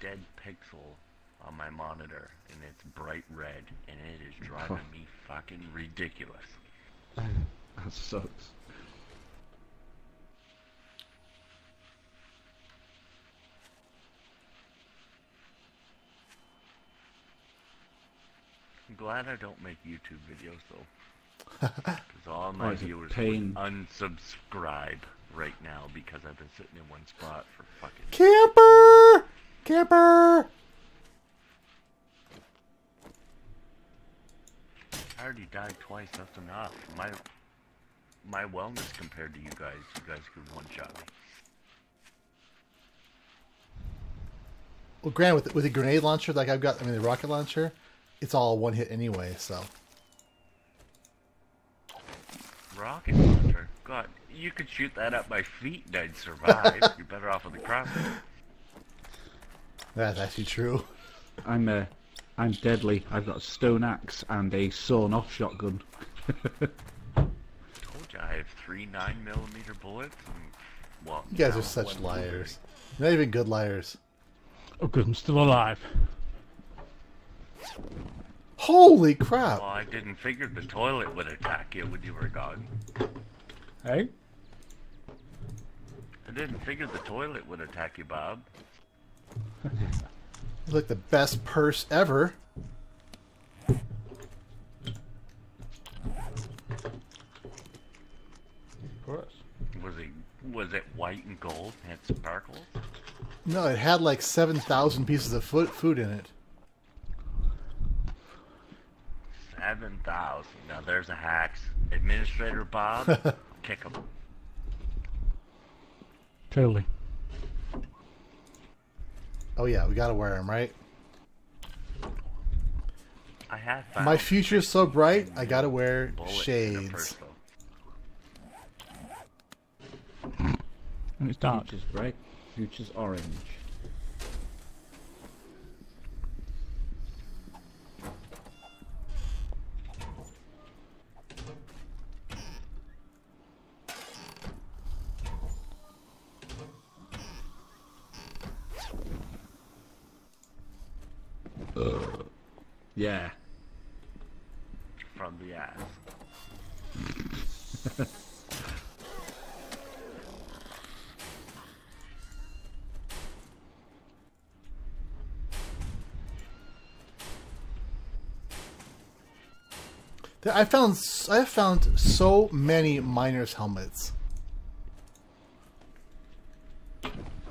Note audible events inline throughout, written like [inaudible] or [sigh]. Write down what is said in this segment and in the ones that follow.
dead pixel on my monitor, and it's bright red, and it is driving [laughs] me fucking ridiculous. [laughs] That sucks. I'm glad I don't make YouTube videos though. [laughs] Because all my Oh, viewers pain. would unsubscribe right now because I've been sitting in one spot for fucking. Camper! Camper! I already died twice. That's enough. My my wellness compared to you guys. You guys could one shot me. Well, Grant, with, with a grenade launcher like I've got, I mean, the rocket launcher, it's all one hit anyway, so. Rocket launcher. God, you could shoot that at my feet and I'd survive. You're better off with the crossbow. That's actually true. I'm uh, I'm deadly. I've got a stone axe and a sawn-off shotgun. [laughs] Told you I have three nine millimeter bullets. And, well, You guys are such one liars. Not even good liars. Oh, good, I'm still alive. Holy crap! Well, I didn't figure the toilet would attack you when you were gone. Hey? I didn't figure the toilet would attack you, Bob. You look the best purse ever. Of course. Was it was it white and gold? Had sparkles? No, it had like 7,000 pieces of food, food in it. Seven thousand. Now there's a hacks. Administrator Bob, [laughs] kick him. Totally. Oh yeah, we gotta wear them, right? I have found My future's so bright, I gotta wear bullets in a shades. And it's dark. Future's bright. Future's orange. Uh, yeah. from the ass. [laughs] I found I have found so many miners' helmets.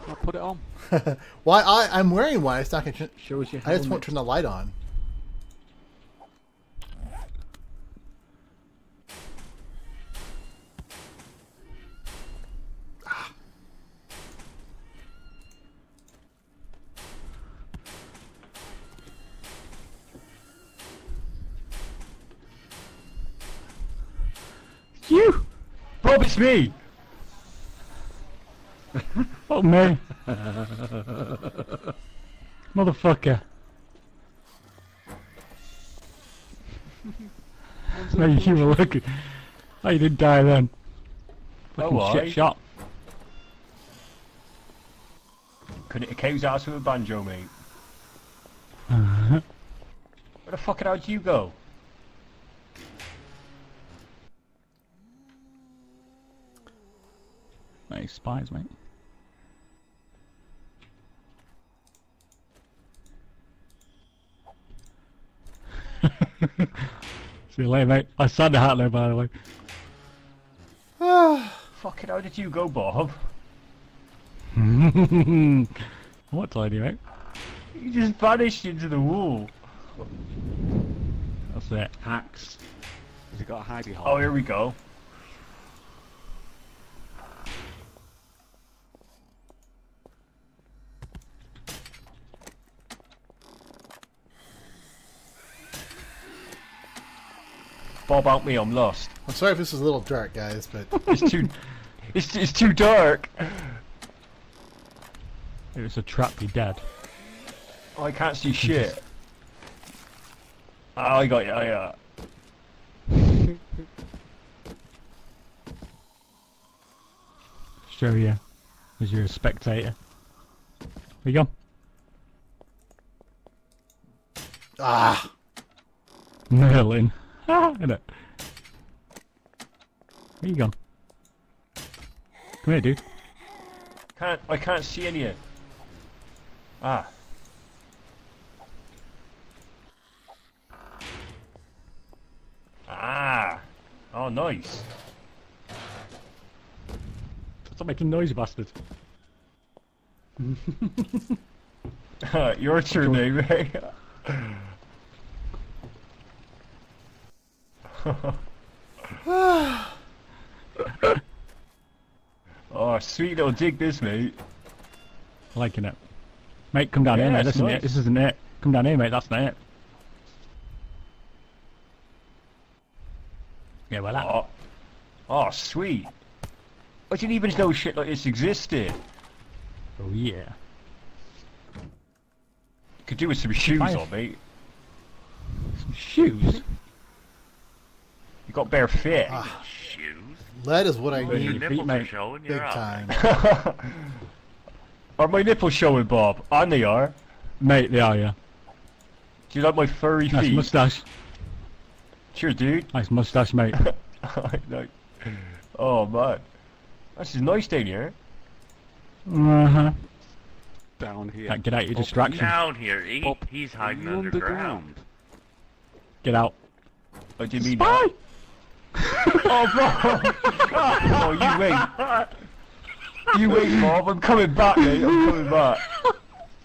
I'll put it [laughs] on. Why I I'm wearing one. It's not gonna. Show us your I just won't helmet. turn the light on. You! Bob, it's me! [laughs] oh, me. Motherfucker. no, you were looking. Oh, you didn't die then. Fucking Oh, shit shot. Couldn't have came out with a banjo, mate. [laughs] Where the fucking hell did you go? Nice spies, mate. See you later, mate. I signed the hat there, by the way. Ah. Fucking how did you go, Bob? [laughs] what did I do, mate? You just vanished into the wall. That's it. Hacks. Has it got a hidey hole? Oh, here we go. Bob, help me, I'm lost. I'm sorry if this is a little dark, guys, but [laughs] It's too, it's, it's too dark. It was a trap, you're dead. Oh, I can't see shit. Oh, I got you, yeah. Show you, as you're a spectator. There you go. Ah, Merlin. [laughs] Ah, innit? Where you gone? Come here, dude. Can't I can't see any of it. Ah. Ah. Oh, nice. Stop making noise, you bastard. Your turn, eh, [laughs] oh, sweet little dig this, mate. Liking it. Mate, come down Yeah, here, mate. This isn't nice. it. This isn't it. Come down here, mate. That's not it. Yeah, well, that. Oh, oh, sweet. I didn't even know shit like this existed. Oh, yeah. Could do with some shoes on, mate. Some shoes. You got bare feet. Ah. Shoes? lead is what I Your your need nipples are showing. big You're out. time. [laughs] Are my nipples showing, Bob? And they are. Mate, they are, yeah. Do you like my furry Nice feet? moustache. Sure, dude. Nice moustache, mate. [laughs] Oh man, this is nice down here. uh-huh. Down here. Can't get out your Up distraction. Down here. He, Up he's hiding in the underground. Get out. I didn't mean Spy! that. Oh, Bob! [laughs] oh, you wait. You wait, Bob. I'm coming back, mate. I'm coming back.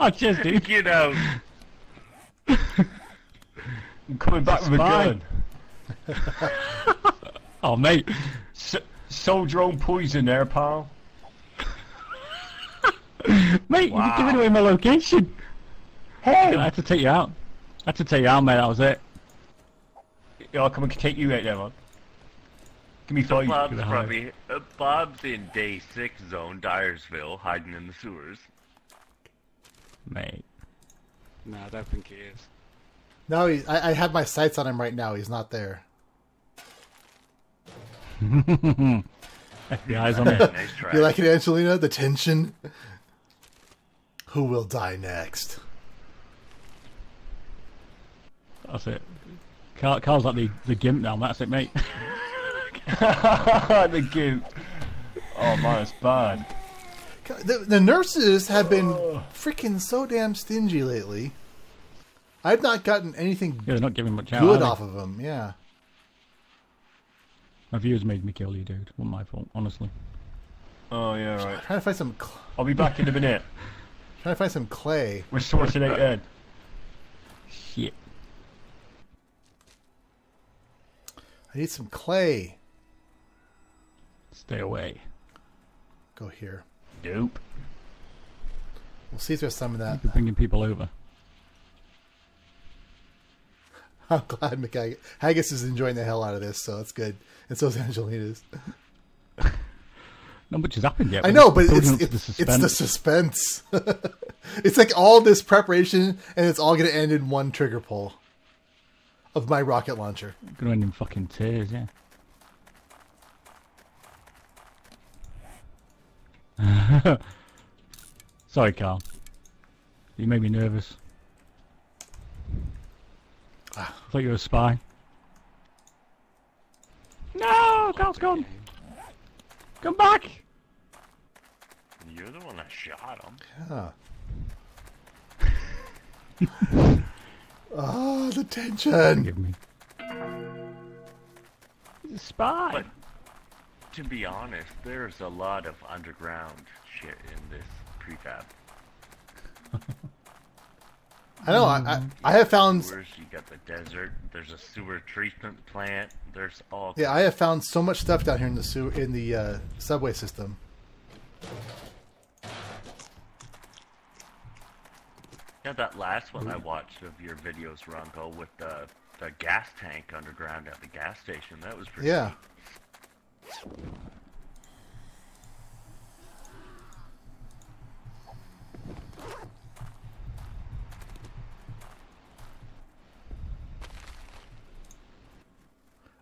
I just dude. Get out. I'm coming back with a gun. [laughs] Oh, mate. S- sold your own poison there, pal. [laughs] Mate, Wow. you're giving away my location. Hey! I had to take you out. I had to take you out, mate. That was it. Yeah, I'll come and take you out there, man. Give me five. Bob's gonna probably uh, Bob's in day six zone, Diersville, hiding in the sewers. Mate. No, I don't think he is. No, he, I, I have my sights on him right now. He's not there. [laughs] FBI's on it. Nice try. You like it, Angelina? The tension. Who will die next? That's it. Carl, Carl's like the, the gimp now. That's it, mate. [laughs] [laughs] the gimp. Oh man, it's bad. The, the nurses have been freaking so damn stingy lately. I've not gotten anything Yeah, they're not giving much out. good are they? off of them. Yeah. My viewers made me kill you, dude. Wasn't my fault, honestly. Oh yeah, right. Trying to find some. Cl- I'll be back in a minute. [laughs] trying to find some clay. We're sorting out then. Shit. I need some clay. Stay away. Go here. Dope. We'll see if there's some of that. You're bringing people over. [laughs] I'm glad McHaggis Haggis is enjoying the hell out of this, so it's good. And so is Angelina's. [laughs] Not much has happened yet. I know, but it's up to it's, the suspense. [laughs] it's like all this preparation, and it's all going to end in one trigger pull of my rocket launcher. Gonna end in fucking tears, yeah. [laughs] Sorry, Carl. You made me nervous. Ah. I thought you were a spy. No, Carl's gone. Come back. You're the one that shot him. Yeah. oh, [laughs] the tension. Give me. He's a spy. But to be honest, there's a lot of underground shit in this prefab. I know. I, I, I have found. Sewers, you got the desert. There's a sewer treatment plant. There's all. Yeah, I have found so much stuff down here in the sewer, in the uh, subway system. Yeah, that last one I watched of your videos, Rongo, with the the gas tank underground at the gas station. That was pretty. Yeah.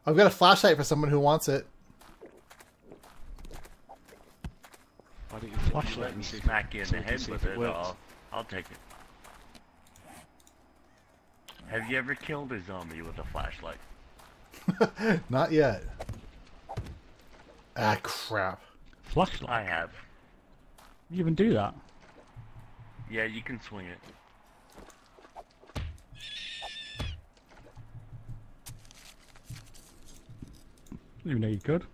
I've got a flashlight for someone who wants it. Why don't you If you flashlight and me see if- smack you in so the head with it it. I'll, I'll take it. Have you ever killed a zombie with a flashlight? [laughs] Not yet. Ah, crap. Flashlight. I have. You even do that? Yeah, you can swing it. Didn't even know you could.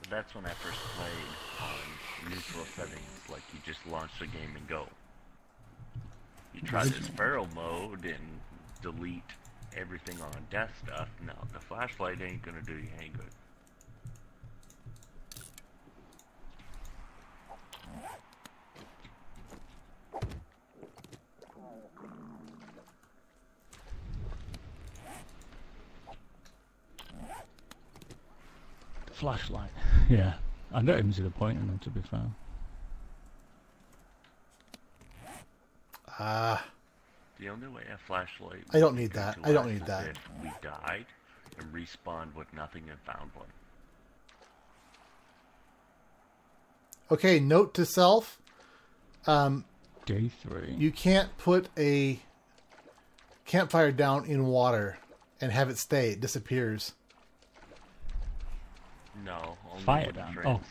But that's when I first played on neutral settings, like you just launch the game and go. You try this feral mode and delete everything on death stuff. No, the flashlight ain't gonna do you any good. Flashlight. Yeah. I don't even see the point in them, to be fair. Ah, The only way a flashlight. I don't need that. I don't need that. If we died and respawned with nothing and found one. okay. Note to self: um, Day three. you can't put a campfire down in water and have it stay. It disappears. No, only Fire down. friends.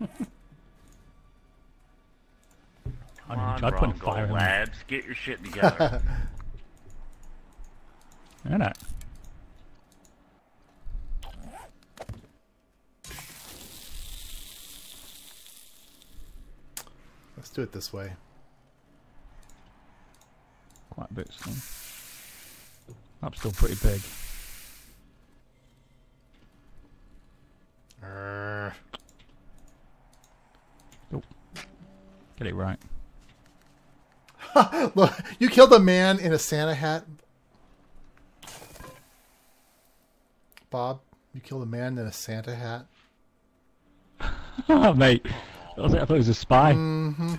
[laughs] I mean, putting fire in labs. Get your shit together. [laughs] All right. Let's do it this way. Quite a big. That's still pretty big. Uh. Oh. Get it right. [laughs] Look, you killed a man in a Santa hat. Bob, you killed a man in a Santa hat. [laughs] Mate, I, I thought it was a spy. Mm-hmm.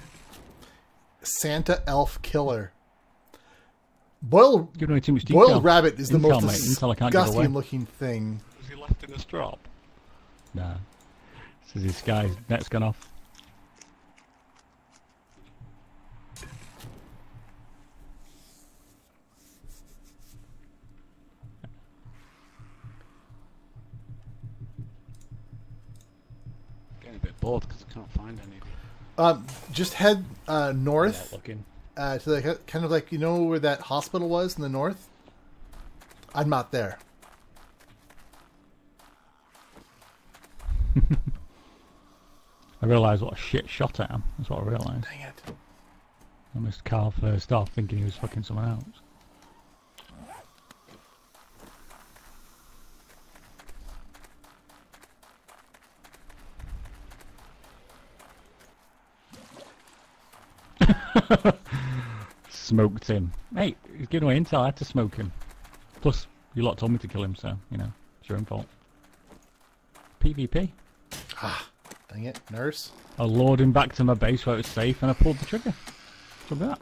Santa elf killer. Boiled too much boiled rabbit is the Intel, most mate. Intel I can't give away. disgusting looking thing. Was he left in a strop? Nah. This is this guy's net's gone off. Getting a bit bored because I can't find any. Um, just head uh, north looking. uh, to the kind of like you know where that hospital was in the north. I'm not there. [laughs] I realised what a shit shot at him. That's what I realised. Dang it! I missed Carl first off, thinking he was fucking someone else. [laughs] Smoked him. Hey, he's giving away intel. I had to smoke him. Plus, you lot told me to kill him, so you know it's your own fault. PvP. Ah, dang it, nurse. I lured him back to my base where it was safe, and I pulled the trigger. Look at that.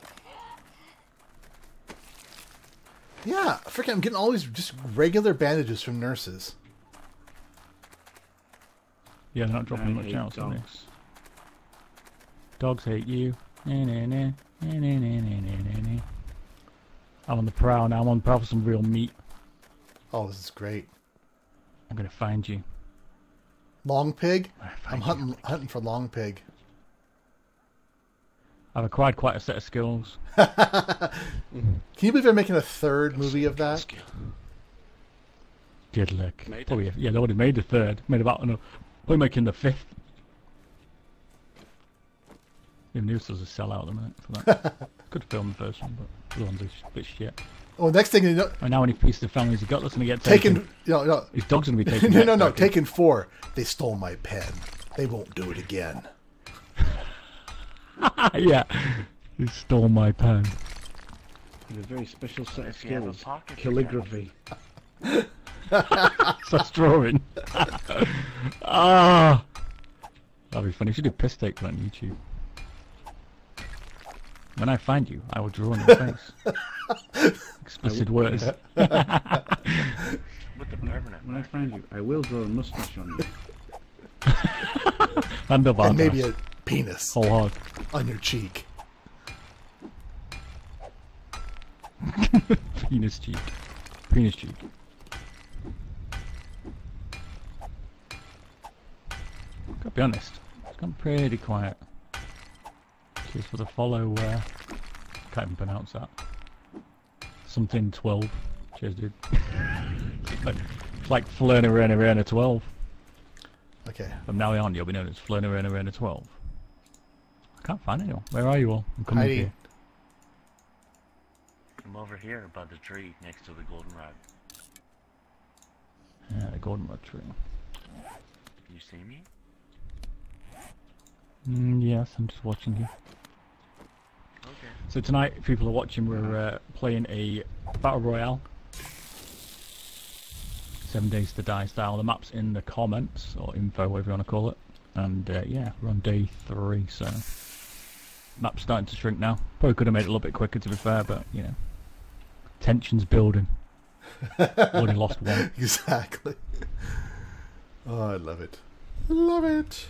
Yeah, freaking! I'm getting all these just regular bandages from nurses. Yeah, they're not dropping I much hate else on dogs. this. Dogs hate you. I'm on the prowl now. I'm on the prowl for some real meat. Oh, this is great. I'm gonna find you. Long pig? I'm hunting you. hunting for long pig. I've acquired quite a set of skills. Can you believe they're making a third movie of that? Good luck. Probably, yeah, they already made the third. Made about, no, probably making the fifth. Even News does a sellout at the minute for that. [laughs] Could film the first one, but the other one's a bit shit. Oh, next thing you know, And now any piece of families he got that's gonna get taken. taken. No, no, His dog's gonna be [laughs] taken. no, no, no. I reckon. Taken four. They stole my pen. They won't do it again. [laughs] yeah. He stole my pen. With a very special set of If you have a skills. Calligraphy. That's drawing. ah. That'd be funny. You should do piss take on YouTube. When I find you, I will draw on your face. [laughs] Explicit words. With [laughs] the permanent. When I find you, I will draw a mustache on you. [laughs] And a And maybe a penis Whole hog. on your cheek. Penis cheek. Penis cheek. Gotta be honest, it's gone pretty quiet. Cheers for the follow, uh, can't even pronounce that. Something 12. Cheers, dude. [laughs] Like- it's like Flerna Rena Rena 12. Okay. From now on, you'll be known as Flerna Rena Rena 12. I can't find anyone. Where are you all? I'm coming Hiding. here. I'm over here by the tree next to the goldenrod. Yeah, the goldenrod tree. Can You see me? Mm, yes, I'm just watching you. Okay. So tonight, if people are watching, we're uh, playing a battle royale. Seven Days to Die style. The map's in the comments or info, whatever you want to call it. And uh, yeah, we're on day three, so map's starting to shrink now. Probably could have made it a little bit quicker, to be fair, but you know, tension's building. Already lost one. [laughs] Exactly. Oh, I love it. Love it.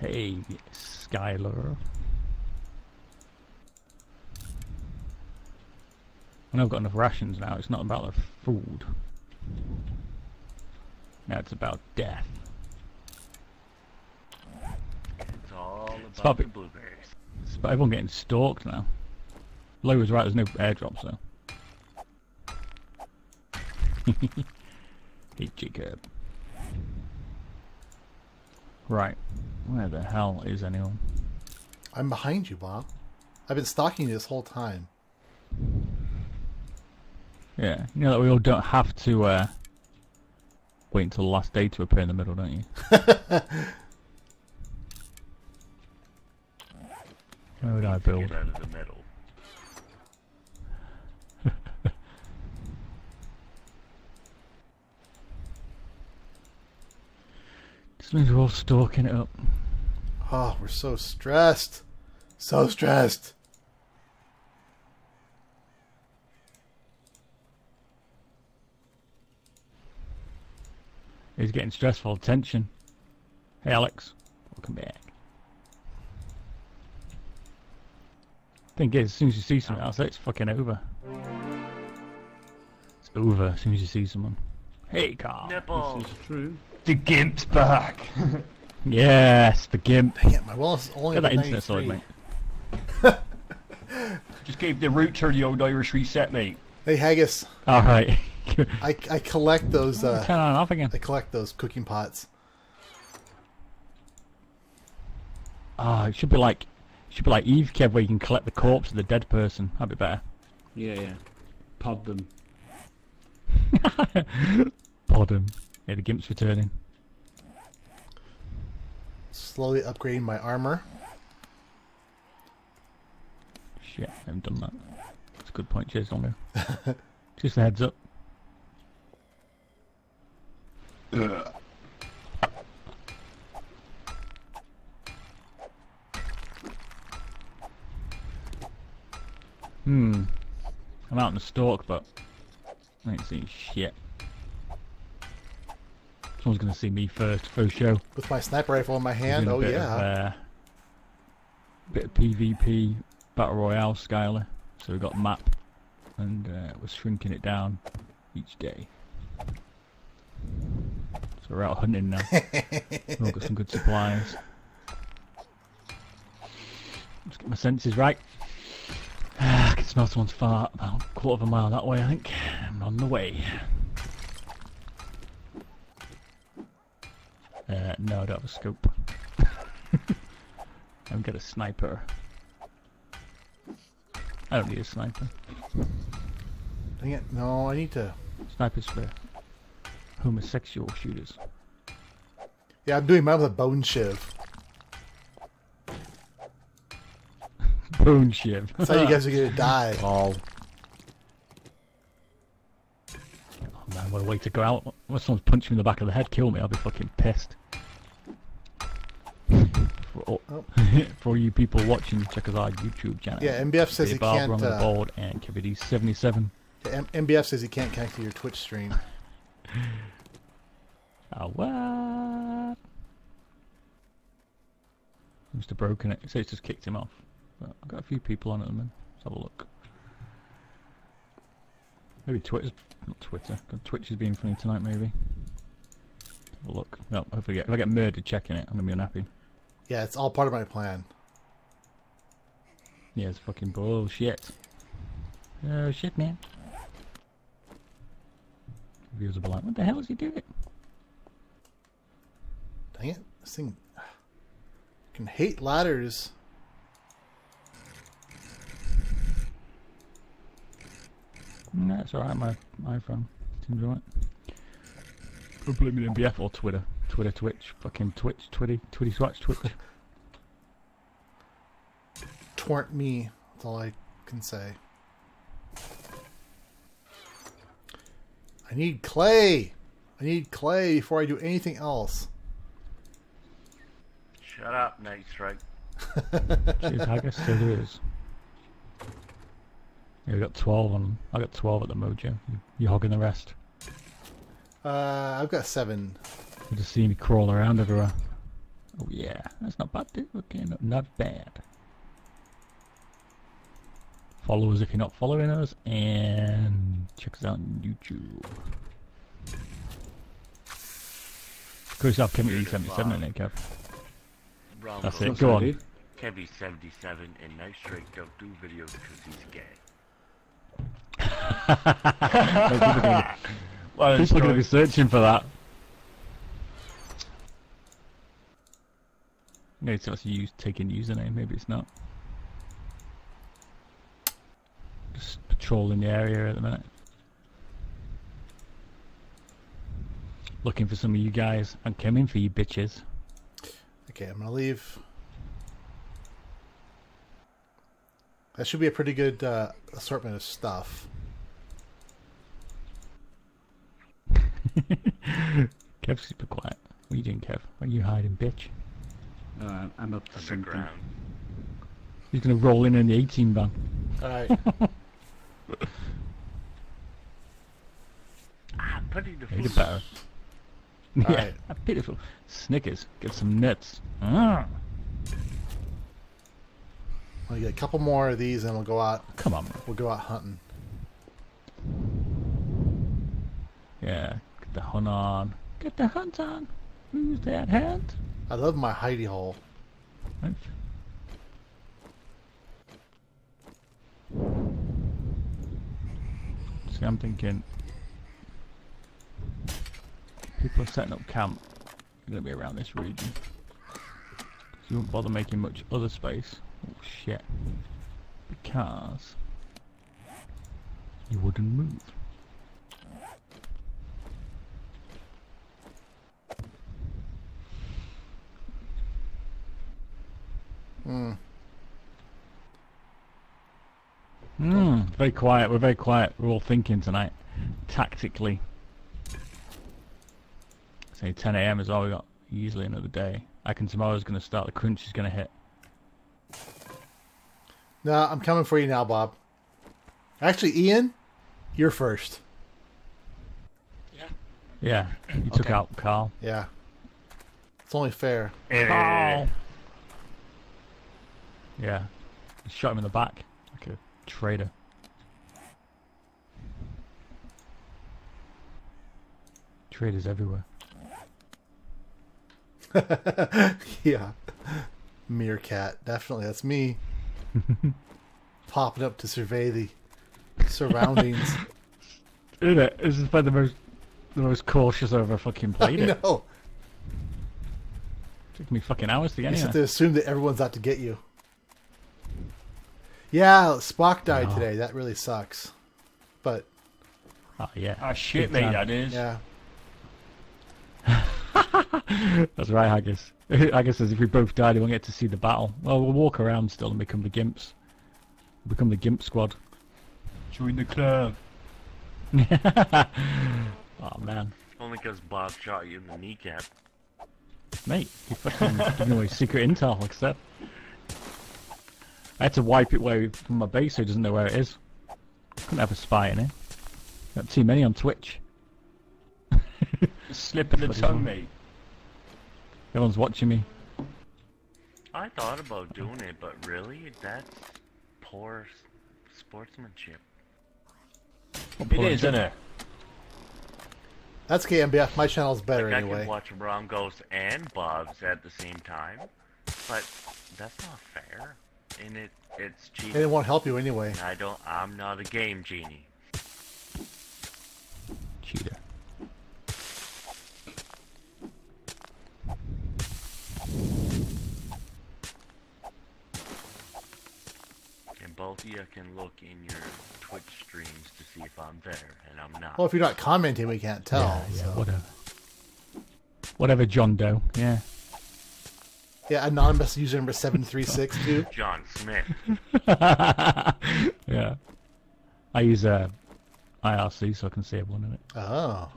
Hey, Skylar. I've got enough rations now, it's not about the food. Now it's about death. It's all about the blueberries. It's about everyone getting stalked now. Low was right, there's no airdrops though. [laughs] hey Jacob. Right. Where the hell is anyone? I'm behind you, Bob. I've been stalking you this whole time. Yeah, you know that we all don't have to uh, wait until the last day to appear in the middle, don't you? [laughs] Where would I build? Out of the middle. Just means we're all stalking it up. Oh, we're so stressed. So stressed. He's getting stressful. Tension. Hey, Alex. Welcome back. Thing is, as soon as you see someone else, it's fucking over. It's over as soon as you see someone. Hey, Carl. Nipple. This is true. The gimp's back. [laughs] Yes, the gimp. Dang it, my wellness is only Get that at internet sorted, mate. [laughs] Just gave the router the old Irish reset, mate. Hey, Haggis, Alright. [laughs] I, I collect those. Uh, Turn on and off again. I collect those cooking pots. Ah, it should be like, it should be like Eve Kev, where you can collect the corpse of the dead person. That'd be better. Yeah, yeah. Pod them. Pod him. Yeah, the gimp's returning. Slowly upgrading my armor. Shit, I haven't done that. That's a good point. Cheers, Dongo. [laughs] Just a heads up. Hmm. I'm out in the stalk, but I ain't seeing shit. Someone's gonna see me first, for show. With my sniper rifle in my hand. Oh, yeah. Of, uh, bit of PvP Battle Royale Skylar. So we've got map, and uh, we're shrinking it down each day. So we're out hunting now. [laughs] we've got some good supplies. Let's get my senses right. [sighs] I can smell someone's fart about a quarter of a mile that way, I think. I'm on the way. Uh, no, I don't have a scope. [laughs] I've got a sniper. I don't need a sniper. Dang it. No, I need to. Snipers for homosexual shooters. Yeah, I'm doing mine with a bone shiv. [laughs] Bone shiv. That's how you guys are gonna [laughs] die. Oh. Oh man, what a way to go out. When someone's punching me in the back of the head, kill me, I'll be fucking pissed. For all, Oh. [laughs] for you people watching, check us out YouTube channel. Yeah, MBF says Be he Barbara can't. Uh, board and Kivity 77. yeah, MBF says he can't connect to your Twitch stream. [laughs] [laughs] Ah, what? Must have broken it. So it's just kicked him off. But I've got a few people on at the moment. Let's have a look. Maybe Twitter's not Twitter. Twitch is being funny tonight. Maybe. Have a look. No, if I get if I get murdered checking it, I'm gonna be unhappy. Yeah, it's all part of my plan. Yeah, it's fucking bullshit. Oh shit, man. Viewers will be what the hell is he doing? Dang it. This thing. I can hate ladders. Mm, no, it's alright, my iPhone. Seems alright. Don't blame me on BF or Twitter. Twitter, Twitch, fucking Twitch, Twitty, Twitty Swatch, Twitch. [laughs] Twart me. That's all I can say. I need clay. I need clay before I do anything else. Shut up, Night Strike. [laughs] Jeez, I guess so there is. Yeah, we got 12 on. I got 12 at the mojo. You, you hogging the rest. Uh, I've got seven. You just see me crawl around everywhere. Oh yeah, that's not bad, dude. Okay, not, not bad. Follow us if you're not following us, and check us out on YouTube. Call yourself Kimmy 77 in it, Kev. Wrong That's it. Go on. did. Kevy 77 and Night Strike don't do videos because he's gay. [laughs] [laughs] Well, People are going to be searching for that. Maybe it's actually use taking username. Maybe it's not. Just patrolling the area at the minute. Looking for some of you guys. I'm coming for you bitches. Okay, I'm gonna leave. That should be a pretty good uh, assortment of stuff. [laughs] Kev's super quiet. What are you doing, Kev? Why are you hiding, bitch? Uh, I'm up to something. Underground. He's gonna roll in in the 18 van. All right. Ah, putting the Need food. it better. yeah, Alright. pitiful. Snickers. Get some nuts. Ah, I'll get a couple more of these, and we'll go out. come on. man. We'll go out hunting. Yeah, get the hunt on. Get the hunt on. Who's that hunt? I love my hidey hole. Right. See, I'm thinking people are setting up camp. They're gonna be around this region. 'Cause you won't bother making much other space. Oh shit! Because you wouldn't move. Hmm. Hmm, very quiet. We're very quiet. We're all thinking tonight, tactically. Say 10 a.m. is all we got. Easily another day. I can tomorrow's going to start. The crunch is going to hit. No, I'm coming for you now, Bob. Actually, Ian, you're first. Yeah, Yeah. you took out Carl. Yeah. It's only fair. Carl. Yeah, you shot him in the back like a traitor. Traitors everywhere. [laughs] yeah. Meerkat. Definitely. That's me. [laughs] Popping up to survey the surroundings. [laughs] Isn't it? This is by the most, the most cautious I've ever fucking I played it. know. Took me fucking hours to get You here. have to assume that everyone's out to get you. Yeah, Spock died No. today. That really sucks. But, Oh yeah. Ah, shit, Big mate, that is. yeah. [laughs] That's right, Haggis. [laughs] Haggis says if we both died, we won't get to see the battle. Well, we'll walk around still and become the Gimps. Become the Gimp Squad. Join the club. [laughs] oh man, Only because Bob shot you in the kneecap. mate, you fucking giving away secret intel, like I said. I had to wipe it away from my base so he doesn't know where it is. Couldn't have a spy in it. Got too many on Twitch. Slip of the [laughs] tongue, hell. mate. Everyone's watching me. I thought about doing it, but really, that's poor sportsmanship. It is, isn't it? That's KMBF. My channel's better Like I anyway. can watch Rongos and Bob's at the same time, but that's not fair. And it it's cheating. And it won't help you anyway. I don't. I'm not a game genie. Cheater. And both of you can look in your Twitch streams to see if I'm there, and I'm not. Well, if you're not commenting, we can't tell. yeah, yeah, so. whatever. Whatever, John Doe. Yeah. Yeah, anonymous user number seven three six [laughs] two. John Smith. [laughs] yeah. I use uh, IRC so I can see everyone in it. Oh,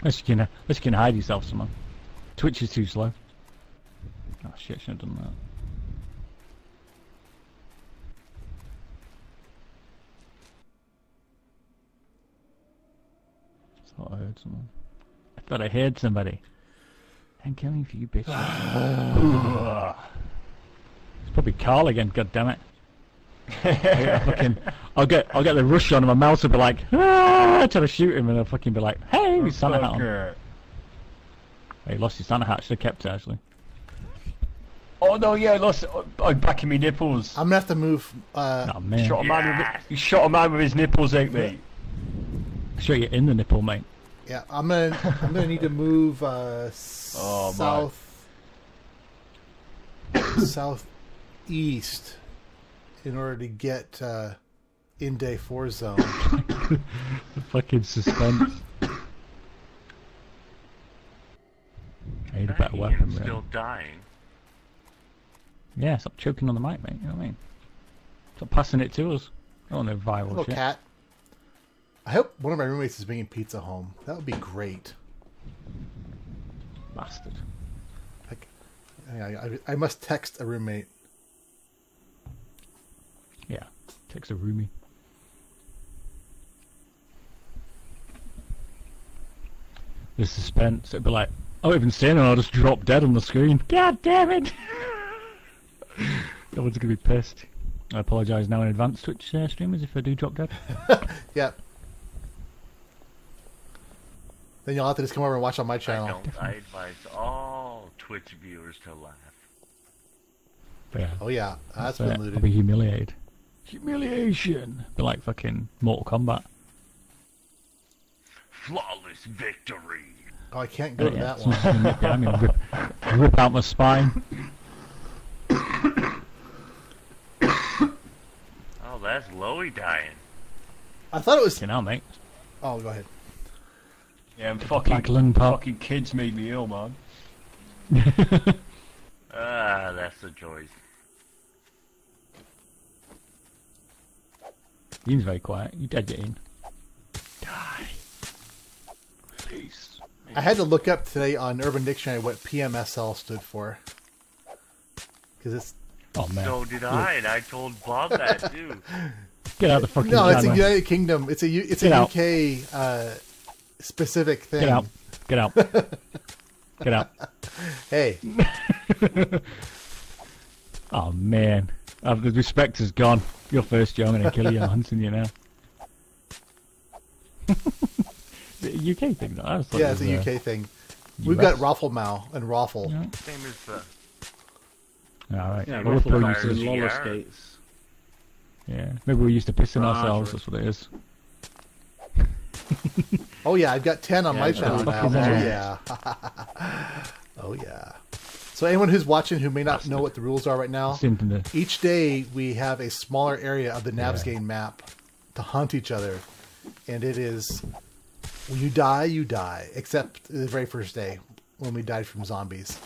Unless you can, uh, unless you can hide yourself somehow. Twitch is too slow. Oh shit, should have done that. thought I heard someone. I thought I heard somebody. I'm coming for you, bitch. it's probably Carl again. God damn it. I fucking, I'll get, I'll get the rush on, and my mouse will be like, ah, trying to shoot him, and I'll fucking be like, hey, he's Santa hat on. Fucker. He lost his Santa hat. Should have kept it actually. Oh no, yeah, I lost. Oh, back in my nipples. I'm gonna have to move. Uh, Oh man, shot a man with you shot a man with his nipples out, mate. show you in the nipple, mate. Yeah, I'm gonna. I'm gonna need to move uh, [laughs] Oh, south, southeast, in order to get uh, in day four zone. The [coughs] fucking suspense. I need a better Hey, weapon, I'm really. still dying. Yeah, stop choking on the mic, mate. You know what I mean? Stop passing it to us. Oh no, viral Little shit. cat. I hope one of my roommates is bringing pizza home. That would be great. Bastard. Like, I, I, I must text a roommate. Yeah, text a roomie. The suspense. It'd be like, I won't even say anything. I'll just drop dead on the screen. God damn it! [laughs] no one's gonna be pissed. I apologise now in advance, Twitch uh, streamers, if I do drop dead. [laughs] Yep. Then you'll have to just come over and watch on my I channel. don't. I advise all Twitch viewers to laugh. But yeah, Oh yeah, that's so been I'll looted. be humiliated. Humiliation. Be like fucking Mortal Kombat. Flawless victory. Oh, I can't go to yeah, that one. [laughs] gonna nip behind me and rip, rip out my spine. Oh, that's Loey dying. I thought it was. You know, mate. Oh, go ahead. Yeah, and fucking Black lung pop. fucking kids made me ill, man. [laughs] Ah, that's the joys. Ian's very quiet. You dead, Ian. Die. Please. I had to look up today on Urban Dictionary what PMSL stood for. Because it's Oh man. So did I, and I told Bob that too. [laughs] Get out of the fucking no, it's a. United Kingdom. It's a U- it's Get a. UK uh, specific thing. Get out. Get out. [laughs] Get out. Hey, [laughs] Oh man. Uh, the respect is gone. You're first, Joe. I'm gonna kill you. I'm hunting you now. [laughs] the UK thing, though. I was yeah, it it's a was, uh, UK thing. We've got US. Rafflemow and Raffle. Yeah. Same as the All right. Yeah, Well, we're ruffle probably bars used and to, Yeah. roller skates. yeah. Maybe we're used to pissing Ah, ourselves. sure. That's what it is. Oh yeah, I've got ten on Yeah, my it's channel now. Oh yeah. [laughs] oh yeah. So anyone who's watching who may not know what the rules are right now, It's into the each day we have a smaller area of the Navs Yeah. map to hunt each other, and it is when you die, you die. Except the very first day when we died from zombies,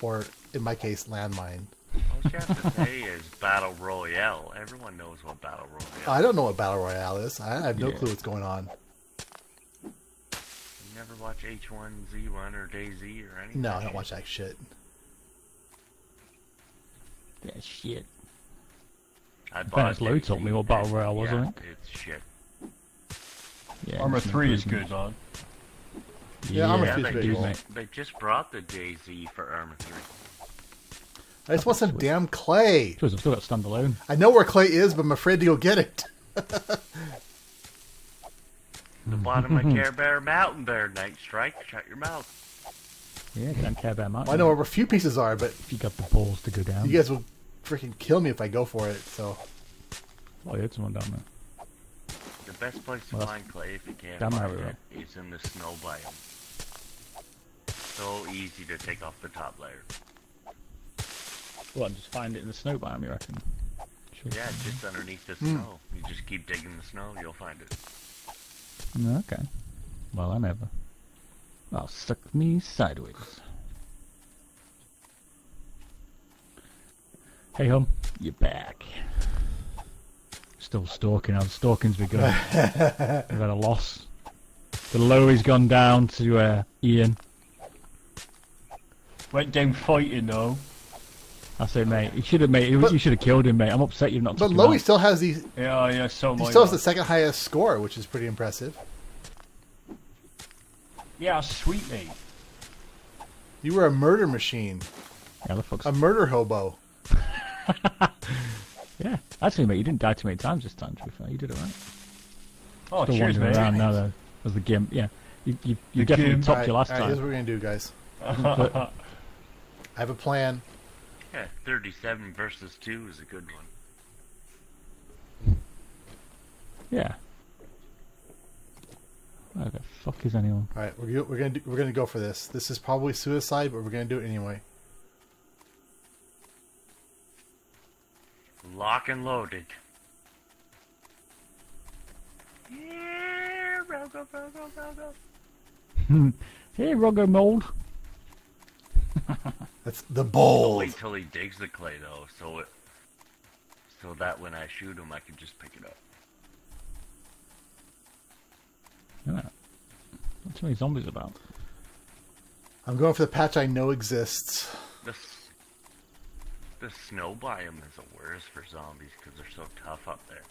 or in my case, landmine. all you have to say is battle royale. Everyone knows what battle royale. Is. I don't know what battle royale is. I have no Yeah. clue what's going on. You never watch H1Z1 or DayZ or anything. No, I don't watch that shit. yeah, shit. I fairness, Lou told me what Battle Royale was, I yeah, think. It's shit. Yeah, Arma it's 3 is good, man. Yeah, Arma Yeah, 3 is they pretty just, cool. mate. they just brought the DayZ for Arma 3. I just want some damn clay. Because I've still got standalone. I know where clay is, but I'm afraid to go get it. [laughs] The bottom of Care Bear Mountain Bear Night Strike. Shut your mouth. Yeah, don't care about much. I know where a few pieces are, but if you got the balls to go down. you guys will freaking kill me if I go for it. So Oh, I heard someone down there. The best place to Well, find clay if you can't down find there it is in the snow biome. So easy to take off the top layer. Well, just find it in the snow biome, you reckon? Sure. Yeah, just underneath the hmm. snow. You just keep digging the snow, you'll find it. Okay. Well, I never. Well, suck me sideways. Hey, hum, you're back. Still stalking. The stalking's begun. [laughs] We've had a loss. The lowry's gone down to uh, Ian. Went down fighting though. I say, mate, you should have, mate. You should have killed him, mate. I'm upset you've not. But took Lowy still has the he Yeah, yeah, so am I. still has the second highest score, which is pretty impressive. Yeah, sweet mate. You were a murder machine, Yeah, the fuck's a murder hobo. [laughs] Yeah, actually, mate, you didn't die too many times this time. To be fair, you did it right. Oh, Still cheers, wandering mate. around now, though. As the game, yeah, you you, you definitely game. topped Alright, you last alright, here's what we're gonna do, guys. [laughs] [laughs] I have a plan. Yeah, 37 versus 2 is a good one. Yeah. Where the fuck is anyone? All right, we're we're gonna do, we're gonna go for this. This is probably suicide, but we're gonna do it anyway. Lock and loaded. Yeah, rogo, rogo, rogo. [laughs] Hey, Rogo Mold. [laughs] That's the I'll bold. wait till he digs the clay though, so it, so that when I shoot him, I can just pick it up. Yeah. What's too many zombies about? I'm going for the patch I know exists. The the snow biome is the worst for zombies because they're so tough up there.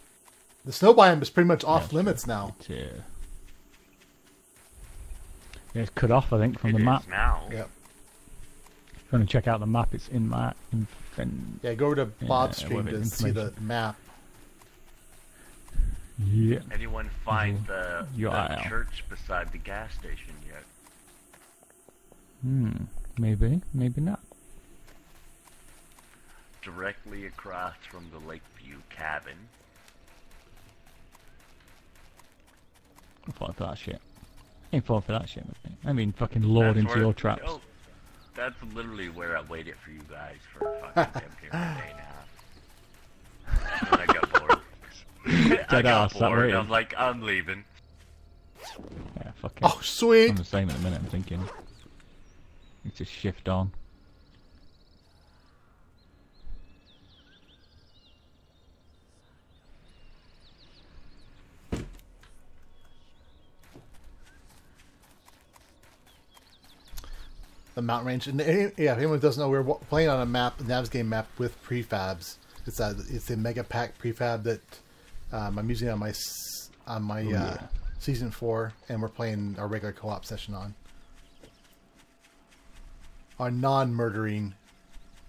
The snow biome is pretty much off Yeah, limits now. It's, uh, yeah, it's cut off, I think, from It the is map. now. Yep. If you want to check out the map, it's in my infin- Yeah, go over to Yeah, Bob's wait, stream wait, to see the map. Yeah. Anyone find the, Your the aisle. church beside the gas station yet? Hmm. Maybe, maybe not. Directly across from the Lakeview cabin. I'm falling for that shit. Ain't falling for that shit, mate. I mean, fucking lord That's into your traps. oh, that's literally where I waited for you guys for a fucking [laughs] damn near a day now. Then I got bored. [laughs] I got ass, bored. I'm like, I'm leaving. Yeah, fucking. Oh, sweet. I'm the same at the minute. I'm thinking. Need to shift on. The mountain range. And yeah, if anyone doesn't know, we're playing on a map, Navs game map with prefabs. It's a it's a mega pack prefab that um, I'm using on my on my uh, yeah. season four, and we're playing our regular co-op session on our non-murdering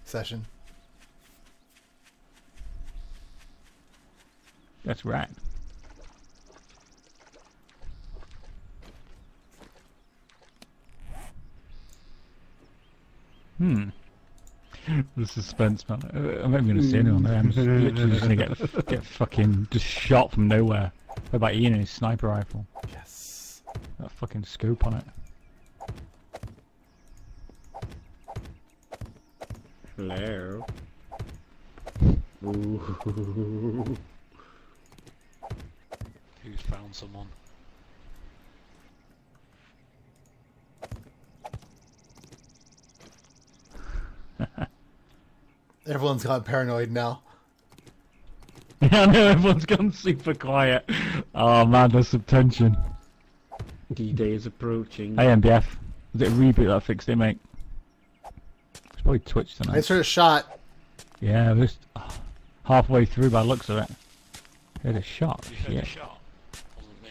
session. That's right. Hmm. The suspense, man. Uh, I'm not even gonna see anyone there. I'm just literally just gonna get get fucking just shot from nowhere. What about Ian and his sniper rifle? Yes. That fucking scope on it. Hello. Ooh. Who's found someone? Everyone's gone paranoid now. [laughs] Yeah, I know everyone's gone super quiet. Oh man, there's some tension. D-Day is approaching. Hey MBF, was it a reboot that fixed it, mate? It's probably Twitch I tonight. just heard a shot. Yeah, this oh, ah, halfway through by the looks of it. Heard a shot. You heard Yeah. a shot. Me.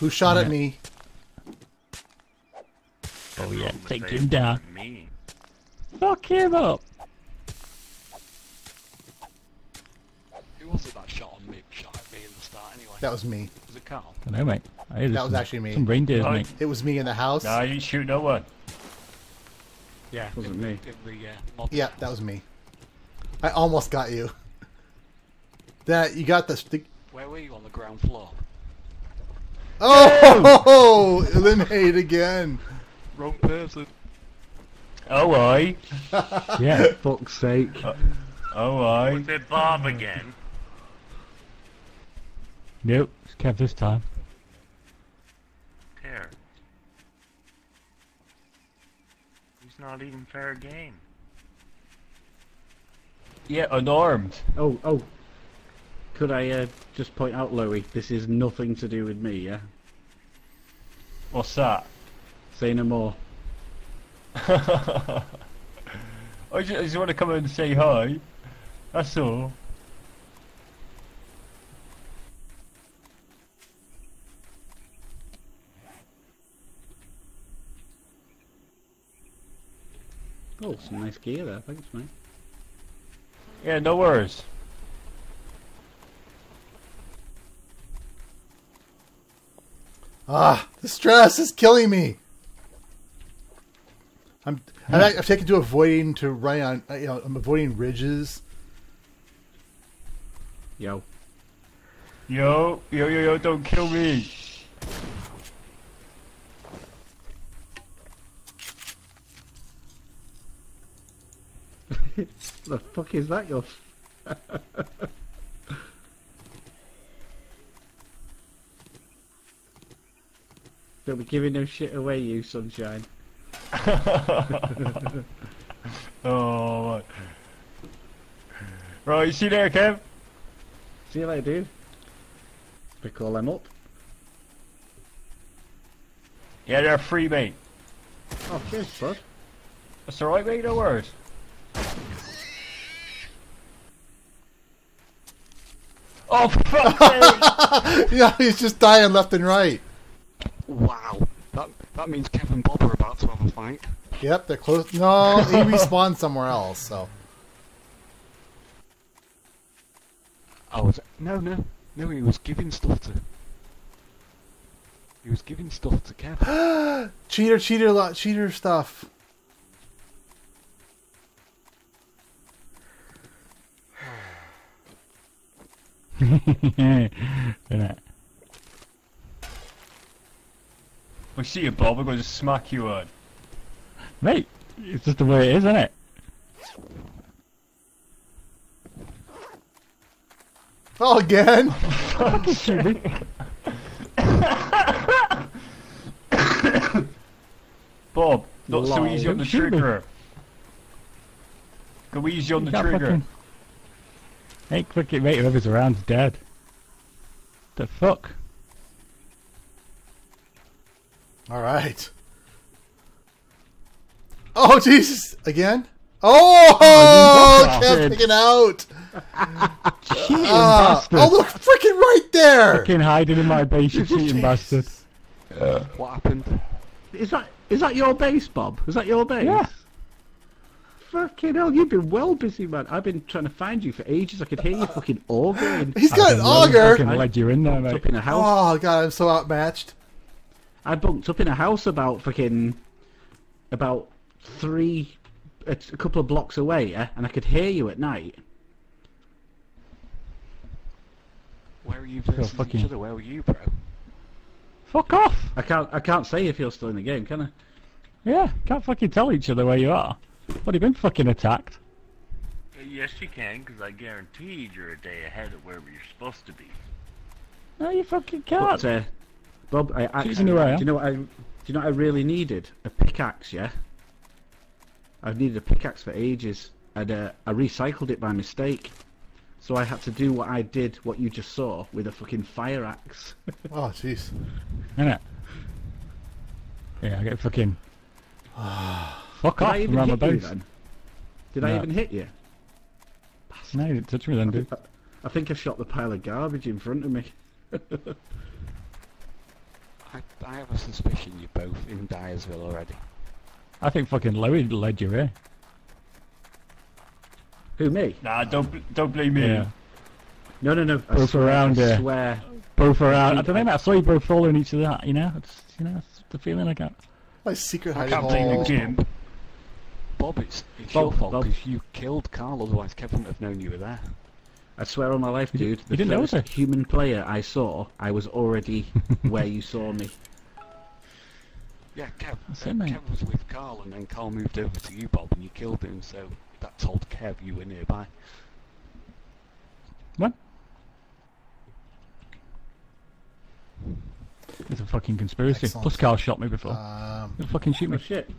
Who shot at Yeah. me? Oh yeah, I'm take him down. Me. Fuck him up. Was it that shot on me? Shot at me in the start anyway. That was me. was it Carl? I don't know, mate. I hear That was some- actually me. Some reindeers, Oh, mate. It was me in the house. No, you didn't shoot no one. Yeah, Wasn't in, me. In the uh, mod Yeah, that was me. I almost got you. That you got the stick. Where were you on the ground floor? Oh, [laughs] eliminated again. Wrong person. Oh, I. [laughs] Yeah. Fuck's sake. Oh, I. Was it Bob again? Nope. It's Kev this time. Tear. He's not even fair game. Yeah, unarmed. Oh, oh. Could I uh, just point out, Louis, this is nothing to do with me, yeah? What's that? Say no more. [laughs] I just, I just want to come in and say hi. That's all. Oh, some nice gear there. Thanks, mate. Yeah, no worries. Ah, the stress is killing me. I'm I've, I've taken to avoiding to run on. uh, You know, I'm avoiding ridges. Yo. Yo, yo, yo, yo, don't kill me. The fuck is that, your... [laughs] Don't be giving no shit away, you sunshine. [laughs] Oh, my. Right, you see there, Kev? See you later, dude. Pick all them up. Yeah, they're free, mate. Oh, cheers, bud. That's alright, mate, no worries. Oh, [laughs] fuck! [laughs] yeah, he's just dying left and right. Wow. That that means Kevin and Bob are about to have a fight. Yep, they're close. No, he [laughs] respawned somewhere else. So Oh, was? No, no. No, he was giving stuff to... He was giving stuff to Kev. [gasps] cheater, cheater, lot, cheater stuff. Innit? [laughs] We see you, Bob. We're going to smack you on. Mate, it's just the way it is, isn't it? Oh, again. [laughs] Shoot me. [coughs] Bob, not so easy on the Don't shoot me. trigger. Go easy on the You can't trigger. fucking- Hey, click it, mate. Whoever's around's dead. The fuck? All right. Oh Jesus! Again? Oh, Oh, you kept bastard. picking out. Cheating Ah, bastard! oh, look, freaking right there. Fucking hiding in my base, you [laughs] cheating bastard. What happened? Is that is that your base, Bob? Is that your base? Yeah. Fucking hell, you've been well busy, man. I've been trying to find you for ages. I could hear you fucking augering. He's got an I auger. fucking led you in there, mate. up in a house. Oh god, I'm so outmatched. I bunked up in a house about fucking about three, a, a couple of blocks away, yeah, and I could hear you at night. Where are you versus fucking- each other? Where were you, bro? Fuck off! I can't I can't say if you're still in the game, can I? Yeah, can't fucking tell each other where you are. What, have you been fucking attacked? Yes, you can, because I guaranteed you're a day ahead of wherever you're supposed to be. No, you fucking can't. But, uh, Bob, I, I, She's in the way, do you know what I do you know what I really needed? A pickaxe, yeah. I've needed a pickaxe for ages, and uh, I recycled it by mistake. So I had to do what I did, what you just saw, with a fucking fire axe. [laughs] Oh jeez. Innit? Yeah, I get fucking. [sighs] [sighs] [sighs] Fuck Did off I even around my hit you base. then? Did I No. even hit you? No, you didn't touch me then, dude. I think I shot the pile of garbage in front of me. [laughs] I, I have a suspicion you're both in Diersville already. I think fucking Louis led you here. Who me? Nah, don't bl- don't blame me. Yeah. No, no, no. I Both swear, around I here. swear. Both around. I don't know, mate. I saw you both following each other. You know, it's you know, it's the feeling I got. My secret I hiding can't blame the hole. game. Bob, it's, it's Bob, your fault because you killed Carl, otherwise Kev wouldn't have known you were there. I swear on my life, dude. you The didn't know, first sir? human player I saw, I was already [laughs] where you saw me. Yeah, Kev, uh, it. Kev was with Carl and then Carl moved over to you, Bob, and you killed him, so that told Kev you were nearby. What? It's a fucking conspiracy. Excellent. Plus, Carl shot me before. Um, He'll fucking shoot Oh me. shit!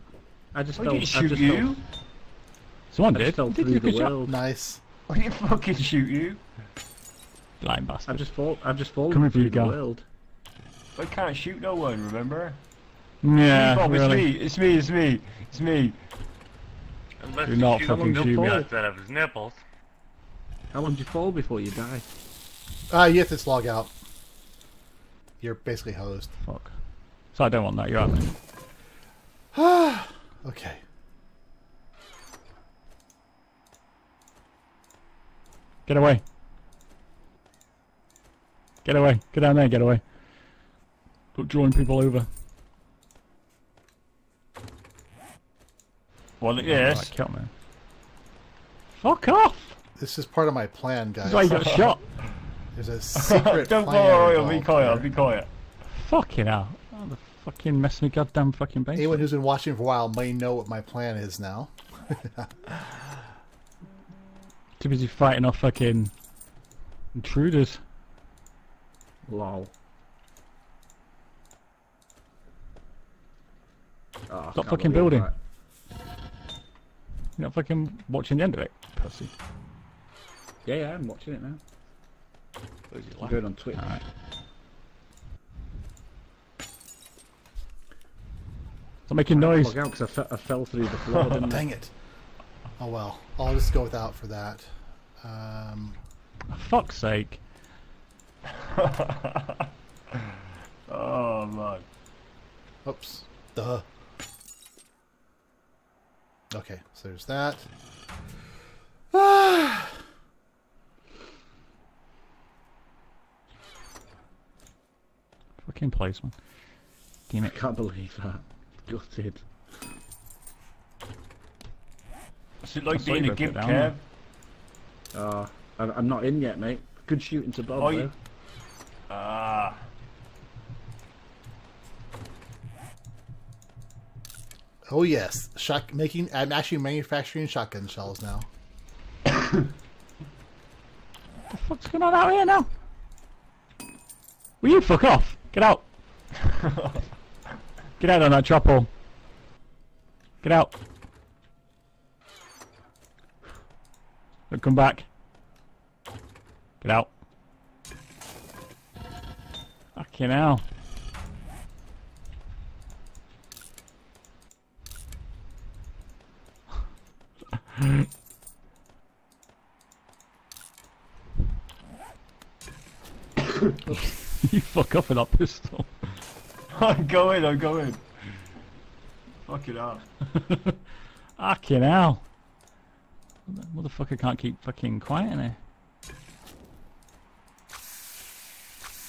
I just I fell. didn't I shoot just you. Someone Fell, I did. fell Did through you? the world. nice. [laughs] I didn't fucking shoot you. Blind bastard. I've just fall. I've just fallen Coming for through you, the Gal. world. I can't shoot no one, remember? Yeah, Bob, really. it's me, it's me, it's me, it's me. Unless Do you not shoot fucking the shoot me. nuts out of his nipples. How long did you fall before you die? Ah, you have to log out. You're basically hosed. Fuck. So I don't want that. You're out [sighs] [sighs] there. Okay. Get away. Get away. Get down there. Get away. Stop drawing people over. Well, oh, yes. Right, kill me. Fuck off! This is part of my plan, guys. is why you got shot. There's a secret [laughs] Don't plan. worry, I'll be quiet. I'll be quiet. Fucking hell. The fucking mess me goddamn fucking base. Anyone who's been watching for a while may know what my plan is now. [laughs] Too busy fighting off fucking intruders. Lol. Oh, Stop fucking building. that. You're not fucking watching the end of it, pussy. Yeah, yeah, I'm watching it now. Where's your I'm on Twitch. Stop making noise. Log out because I, fe- I fell through the [laughs] floor, didn't Dang it. Oh well. I'll just go without for that. Um, For fuck's sake. [laughs] Oh, man. oops. Duh. Okay, so there's that. Ah, [sighs] Fucking placement. Damn it. I it. can't believe that. Gutted. Is it like saw being you a gimp, Kev? down Oh, I- I'm not in yet, mate. Good shooting to Bob, Oh, though. you- Ah. oh yes, shot making. I'm actually manufacturing shotgun shells now. What the fuck's going on out here now? Will you fuck off? Get out. [laughs] Get out on that chop hole. Get out. Don't come back. Get out. Fucking hell. [laughs] you fuck off with that pistol. [laughs] I'm going, I'm going. Fuck it up. [laughs] Fucking hell. Motherfucker can't keep fucking quiet in here.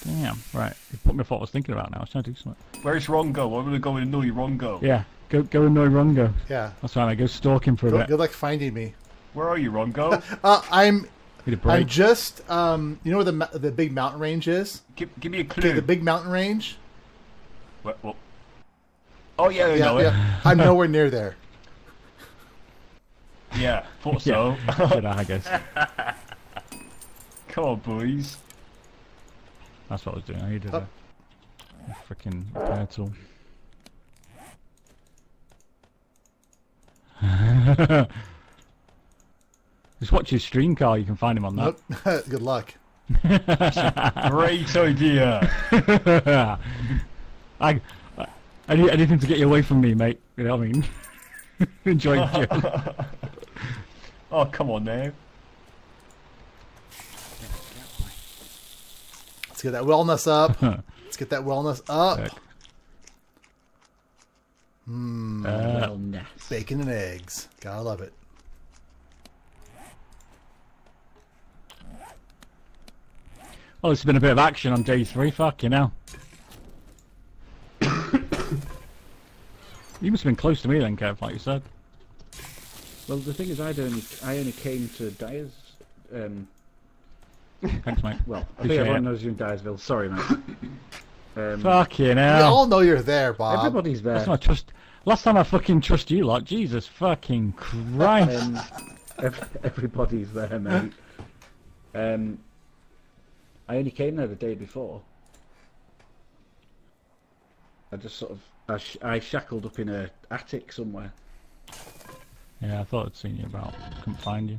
Damn, right. You put me off what I was thinking about now. I was trying to do something. Where's Rongo? I'm gonna go and annoy Rongo. Yeah, go go annoy Rongo. Yeah. That's right, I Go stalk him for a Good, bit. good luck finding me. Where are you, Rongo? [laughs] Uh, I'm. Need a I'm just. Um, you know where the the big mountain range is? give, give me a Okay, clue. the big mountain range. What, what? Oh yeah, I Yeah, know it. yeah. I'm nowhere near there. [laughs] Yeah, thought so. [laughs] Should I, I guess. [laughs] Come on, boys. That's what I was doing. I needed Oh. a, a freaking repair tool. Just watch his stream, Carl. You can find him on that. Nope. good luck. Great idea. I, I, I need anything to get you away from me, mate. You know what I mean? [laughs] Enjoy the joke. [laughs] oh, come on now. Let's get that wellness up. [laughs] Let's get that wellness up. Sick. Mmm. Uh, Well. Bacon and eggs. Gotta love it. Well, there's been a bit of action on day three. Fuck you know. You must have been close to me then, Kev, like you said. Well, the thing is, I'd only I only came to Dyer's. Um, Thanks, mate. well, I think everyone it. knows you in Diersville. Sorry, mate. Um, Fuck you We know. all know you're there, Bob. everybody's there. Last time I trust. Last time I fucking trust you, like Jesus fucking Christ. Um, ev- everybody's there, mate. Um, I only came there the day before. I just sort of I, sh- I shackled up in a attic somewhere. yeah, I thought I'd seen you about. Couldn't find you.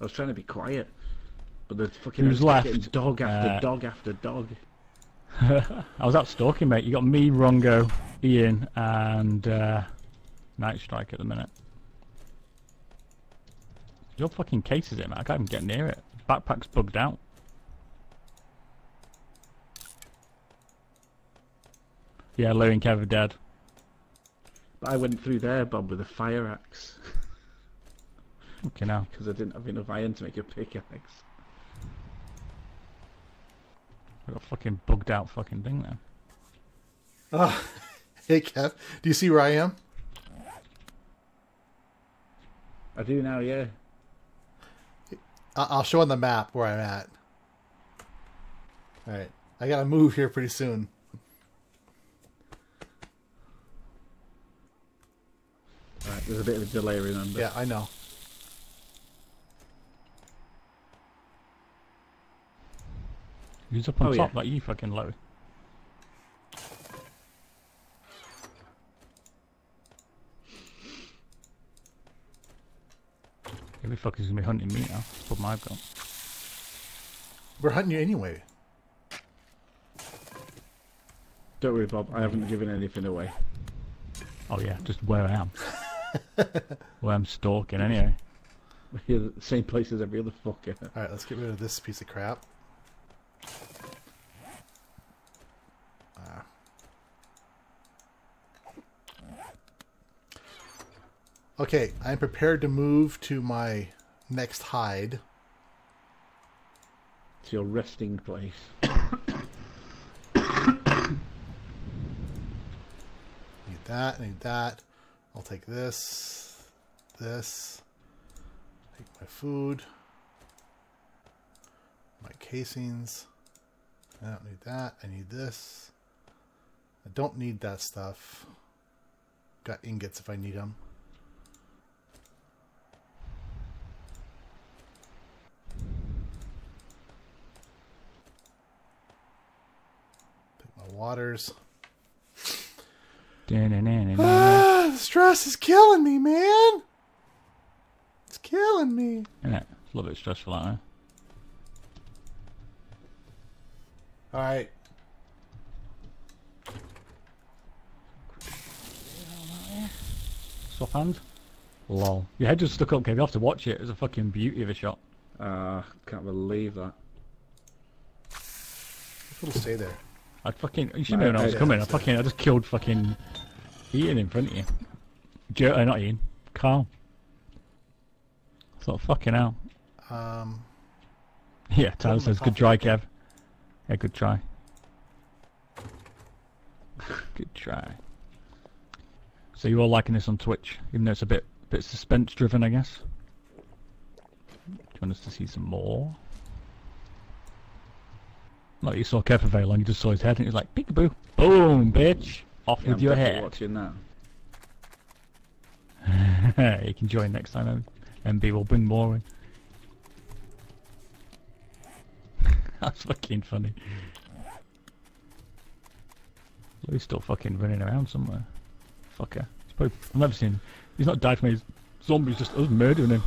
I was trying to be quiet, but the fucking Who's I was getting left? Dog after Uh, dog after dog. [laughs] I was out stalking, mate. You got me, Rongo, Ian, and uh, Night Strike at the minute. Your fucking case is it, man? I can't even get near it. Backpack's bugged out. Yeah, Lou and Kev are dead. But I went through there, Bob, with a fire axe Okay, now. because I didn't have enough iron to make a pickaxe. We've got a fucking bugged out fucking thing there. Oh, [laughs] hey, Kev. Do you see where I am? I do now, yeah. I- I'll show on the map where I'm at. All right. I gotta move here pretty soon. Right, there's a bit of a delay, remember? Yeah, I know. Who's up on Oh, top yeah. like you fucking low? Every fucker's gonna be hunting me now. That's what I've got. We're hunting you anyway. Don't worry, Bob. I haven't given anything away. Oh yeah, just where I am. Where I'm stalking anyway. [laughs] We're the same place as every other fucker. All right, let's get rid of this piece of crap. Ah. Okay, I'm prepared to move to my next hide. It's your resting place. [coughs] Need that, need that. I'll take this, this. Take my food, my casings. I don't need that. I need this. I don't need that stuff. Got ingots if I need them. Take my waters. [laughs] The stress is killing me, man. It's killing me. Innit? It's a little bit stressful, aren't I? All right. Swap hand? Lol. Your head just stuck up, Kev. You have to watch it. It's a fucking beauty of a shot. Ah, can't believe that. It'll stay there. I fucking. You should No, have known I was coming. I I- fucking. I just killed fucking Ian in front of you. Joe, uh, not Ian. Carl. So fucking hell. Um, Yeah, Tyler says good try, Kev. Yeah, good try. good try. So you all liking this on Twitch, even though it's a bit bit suspense driven, I guess. Do you want us to see some more? Like you saw Kev for very long, you just saw his head and he was like, peekaboo, boom, bitch, off Yeah, with I'm your head. watching that. [laughs] you can join next time. MB will bring more in. [laughs] That's fucking funny. Louis still fucking running around somewhere. Fucker. He's probably, I've never seen. him. He's not died from his zombies, just us murdering him.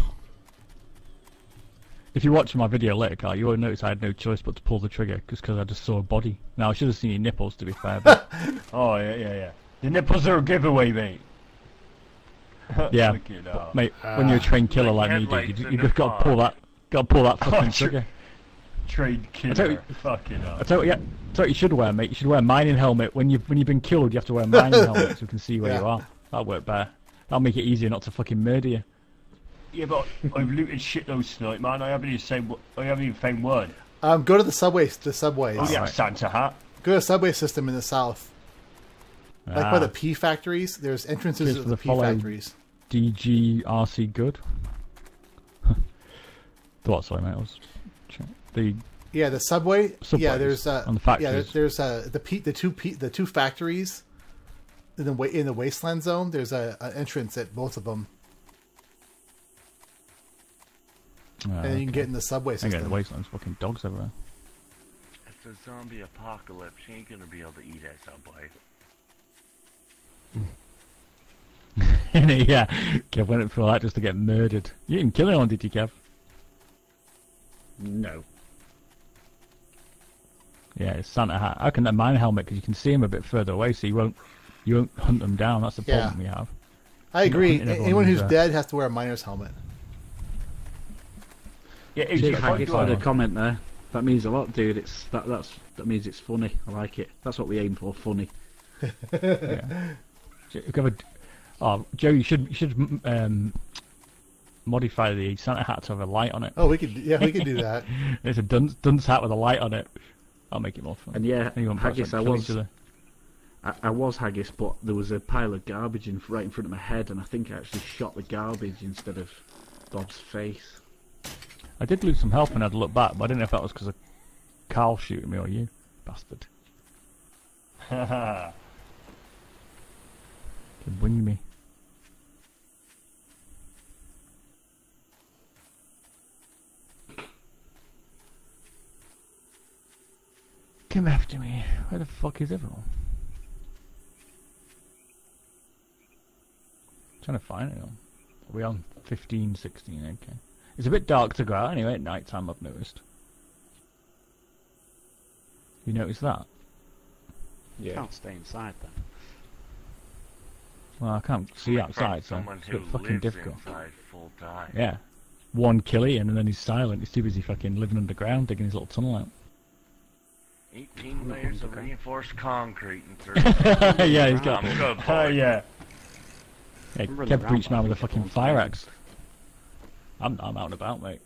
If you watch my video later, Carl, you won't notice I had no choice but to pull the trigger just because I just saw a body. Now I should have seen your nipples to be fair, but [laughs] Oh yeah, yeah, yeah. The nipples are a giveaway, mate. [laughs] Yeah, Fucking hell. mate, when you're a uh, trained killer like me, dude, you, in you just got to pull that, got to pull that Oh, fucking sure. trigger. Trade tell you- killer. Fucking hell. I tell you, yeah, I tell you, you should wear, mate. You should wear a mining helmet when you when you've been killed. You have to wear a mining [laughs] helmet so we can see where Yeah. you are. That'll work better. That'll make it easier not to fucking murder you. Yeah, but I've looted shitloads tonight, man. I haven't even seen, I haven't even found one. Um, go to the subway. The subways. Oh yeah, Alright. Santa hat. Go to the subway system in the south, like by Ah, the P factories. There's entrances to the the P factories. DGRC good. [laughs] the what? Sorry, mate. I was check- the Yeah, the subway. Subways yeah, there's uh, and the Yeah, there- there's uh, the P, the two P, the two factories in the wa- in the wasteland zone. There's a, an entrance at both of them, uh, and then you can get in the subway I get system. the wastelands. Fucking dogs everywhere. It's a zombie apocalypse. You ain't gonna be able to eat at Subway. [laughs] yeah, Kev went up for that just to get murdered. You didn't kill anyone, did you, Kev? No. Yeah, it's Santa hat. How can that mine helmet? Because you can see him a bit further away, so you won't you won't hunt them down. That's the Yeah. problem we have. I agree. Anyone who's who's, uh, dead has to wear a miner's helmet. Yeah, it's Jake just Haggis like- had a comment there. That means a lot, dude. It's that. That's that means it's funny. I like it. That's what we aim for. Funny. [laughs] Yeah. You could have a- Oh, Joe, you should you should um, modify the Santa hat to have a light on it. Oh, we could. Yeah, we could do [laughs] that. It's a dunce, dunce hat with a light on it. I'll make it more fun. And yeah, Anyone haggis. I was. I, I was haggis, but there was a pile of garbage in right in front of my head, and I think I actually shot the garbage instead of Bob's face. I did lose some health when I had to look back, but I didn't know if that was because of Carl shooting me or you, bastard. Haha. [laughs] Can wing me. Come after me. Where the fuck is everyone? trying to find it. Are we on 15, 16? Okay. It's a bit dark to go out anyway at night time, I've noticed. You noticed that? You can't stay inside then. Well, I can't see Coming outside, so it's a bit fucking difficult. full time. Yeah. One Killian and then he's silent. He's too busy fucking living underground, digging his little tunnel out. 18 layers of reinforced concrete and [laughs] through. yeah, he's got. I'm [laughs] Oh boy. yeah. Yeah, I'm running Kev breached man with a a fucking fucking fire fire. axe. I'm, I'm out and about, mate.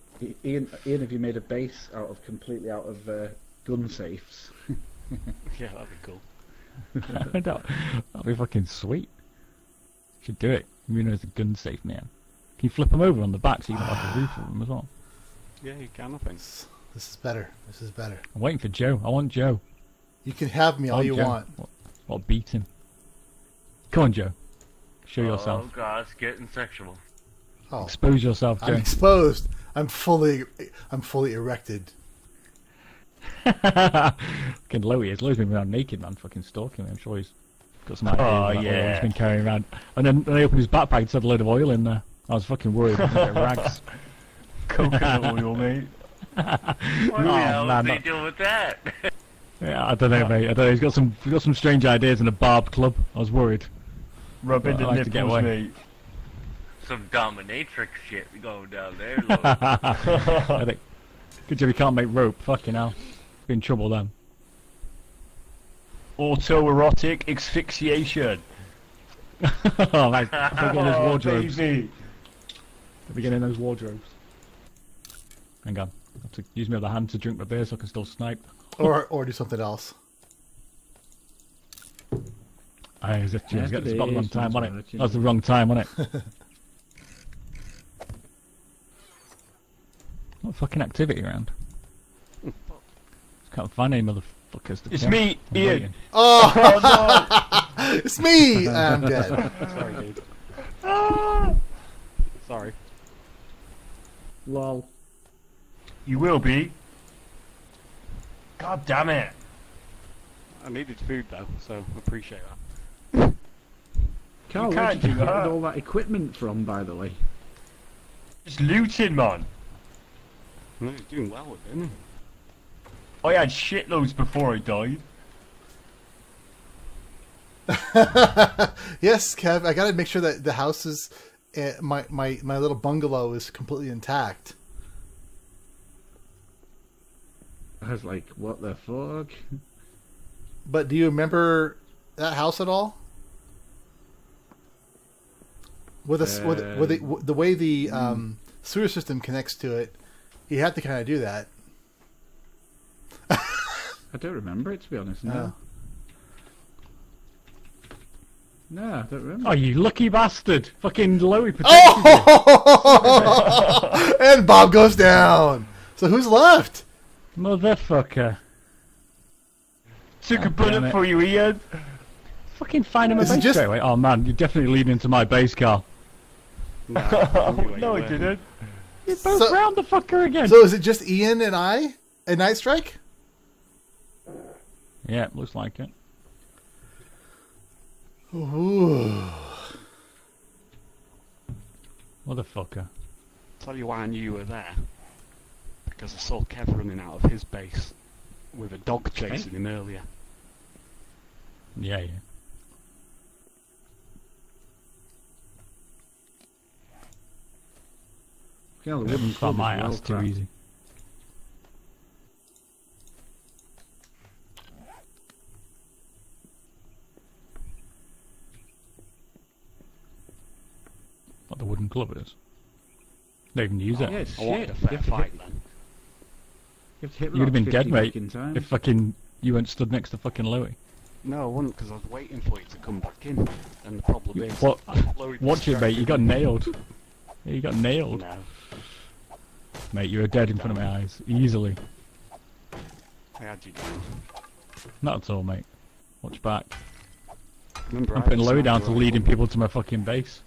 Ian, Ian, have you made a base out of completely out of uh, gun safes? [laughs] Yeah, that'd be cool. [laughs] that, that'd be fucking sweet. Should do it. You know, as a gun safe man. Can you flip them over on the back so you can have a [sighs] roof of them as well? Yeah, you can, I think. This is better. This is better. I'm waiting for Joe. I want Joe. You can have me all you Joe. want. What, what beat him? Come on, Joe. Show Oh yourself. Oh God, it's getting sexual. Oh, Expose yourself, I'm exposed. I'm fully. I'm fully erected. [laughs] fucking low he is. Low's been around naked, man, fucking stalking me. I'm sure he's got some ideas Oh, yeah. he's been carrying around. And then when I opened his backpack, it had a load of oil in there. I was fucking worried. I was gonna get rags. [laughs] Coconut oil, mate. [laughs] What Oh, the hell man, is he that- doing with that? Yeah, I don't know, mate. I don't know. He's got some, he's got some strange ideas in a barb club. I was worried. Rubbing Well, the I like to get nipples, away. mate. Some dominatrix shit going down there. [laughs] I think. Good job he can't make rope. Fucking hell. Be in trouble then. Autoerotic asphyxiation. [laughs] oh, mate. Beginning those Oh, [laughs] wardrobes. baby. Beginning those wardrobes. Hang on. I have to use my other hand to drink my beer so I can still snipe. Or or do something else. I was just, Yeah, it's about the it wrong time, sounds wasn't it? That was the wrong time, wasn't it? What fucking activity around? Can't find any motherfuckers It's kill. me, I'm Ian. waiting. Oh! [laughs] oh, no! [laughs] it's me. I'm dead. [laughs] Sorry, dude. Sorry. Lol. You will be. God damn it. I needed food though, so appreciate that. Carl, You where can't did you get all that equipment from, by the way? Just looting, man. No, he's doing well with it, isn't I had shitloads before I died. [laughs] yes, Kev. I gotta make sure that the house is, uh, my my my little bungalow is completely intact. I was like, what the fuck? But do you remember that house at all? With a, s with, with the, w- the way the um, sewer system connects to it, you have to kind of do that. I don't remember it to be honest. No. No, I don't remember. Oh, you lucky bastard! Fucking Lowy [laughs] protected Oh! [laughs] and Bob goes down. So who's left? Motherfucker. Took a God bullet for you, Ian. Fucking find him a Is it base just- straight away. Oh man, you're definitely leading into my base, Carl. Nah, I knew [laughs] where no, you I didn't. You both So- round the fucker again. So is it just Ian and I and Night Strike? yeah, looks like it. Ooh. Motherfucker. Tell you why I knew you were there. Because I saw Kev running out of his base with a dog chasing him earlier. Yeah, yeah. Yeah, the wooden club my is well ass too crap. easy. What the wooden club is. Don't even use oh, it. Yeah, it's I wanted shit. a You fair have fight hit- then. You have to hit You'd have been dead, 50 mate, times. If fucking you weren't stood next to fucking Louis. No, I wasn't because I was waiting for you to come back in. And the problem You- is, what- Chloe Watch it, mate. You got nailed. You got nailed, No, mate. You were dead in front of my eyes, easily. I had you down. Not at all, mate. Watch back. Remember, I'm putting was Louis down to leading rifle. people to my fucking base.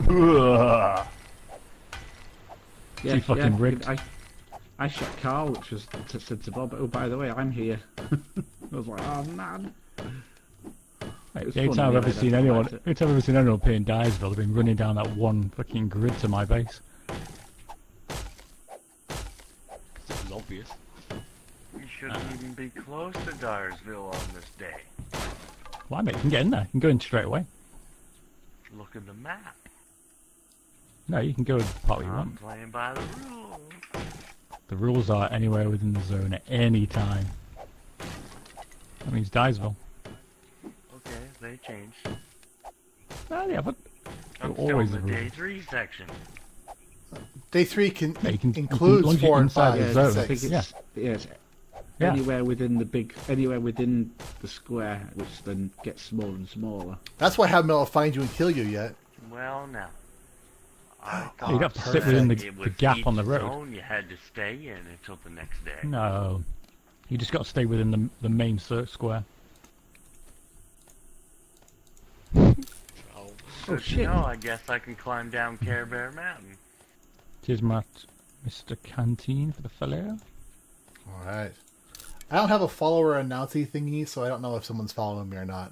[laughs] Ugh. Too fucking rigged. I, I shot Carl, which was to, said to Bob, oh, by the way, I'm here. [laughs] I was like, oh, man. Mate, the only time I've anyway, ever seen anyone, liked it. every time I've ever seen anyone up here in Diersville, they've been running down that one fucking grid to my base. Obvious. You shouldn't um, even be close to Diersville on this day. Why, mate? You can get in there. You can go in straight away. Look at the map. No, you can go in part you want. playing by the rules. The rules are anywhere within the zone at any time. That means Diersville. Okay, they changed. No, they haven't. I'm They're always in the Day 3 section. Day three can, Yeah, you can- you can includes launch it four and five the and zone. I think it's, yeah. it's Yeah. anywhere within the big, anywhere within the square, which then gets smaller and smaller. That's why I haven't been able to find you and kill you yet. Well, now. Oh, You'd have to thought sit within the, the gap on the road. Zone you had to stay in until the next day. No. You just got to stay within the, the main square. [laughs] Oh, Oh, Good to shit. know, I guess I can climb down Care Bear Mountain. Cheers, Matt. Mr. Canteen for the fellow. All right. I don't have a follower announcing thingy, so I don't know if someone's following me or not.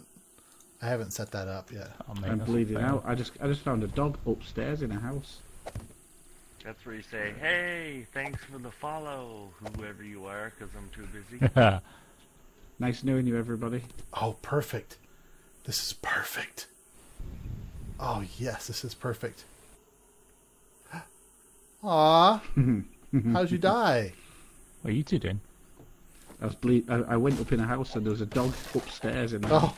I haven't set that up yet. Oh, mate, I'm that's bleeding out. I just, I just found a dog upstairs in a house. That's where you say, hey, thanks for the follow, whoever you are, because I'm too busy. [laughs] Nice knowing you, everybody. Oh, perfect. This is perfect. Oh, yes, this is perfect. Aw. [laughs] How'd you die? what are you two doing? I was bleed. I, I went up in a house and there was a dog upstairs in the Oh,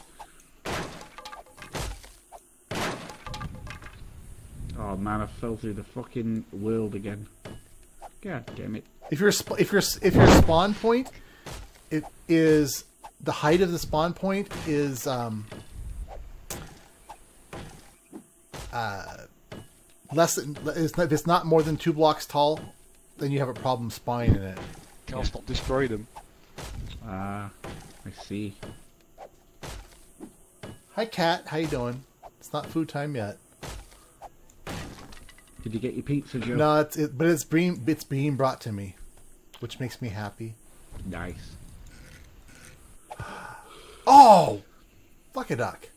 Oh man, I fell through the fucking world again. God damn it. if your sp- if your if your spawn point it is the height of the spawn point is um uh less than if it's not more than two blocks tall, then you have a problem spying in it. Cal, stop destroying them. Ah, I see. Hi, cat. How you doing? It's not food time yet. Did you get your pizza, Joe? No, it's it, but it's being it's being brought to me, which makes me happy. Nice. Oh, fuck a duck.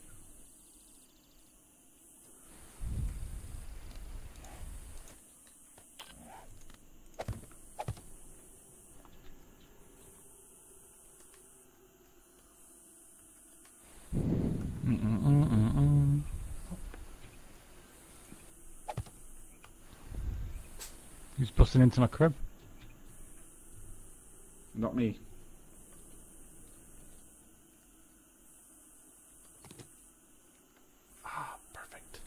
Who's busting into my crib? Not me. Ah, perfect.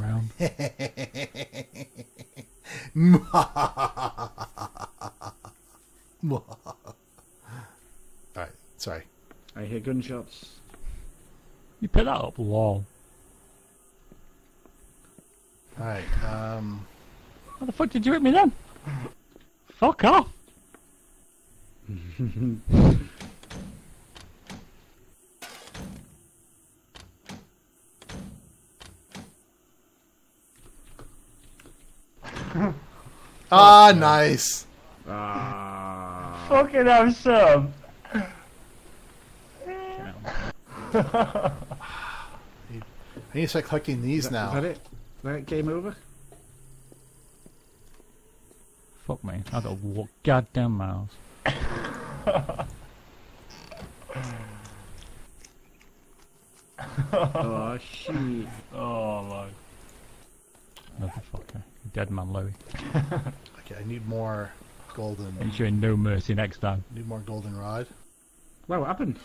around. Alright, sorry. I hear gunshots. You pick that up, lol. Alright, um. How the fuck did you hit me then? Fuck off. [laughs] Ah, nice! Ah. Fucking have some. [laughs] I need to start collecting these Is now. that it? Is that? Game over? Fuck me. I gotta walk goddamn miles. [laughs] oh shit. Oh my. Motherfucker. Dead man Louis. [laughs] Okay, I need more golden. Ain't showing no mercy next time. Need more golden rod. Wow, what happened?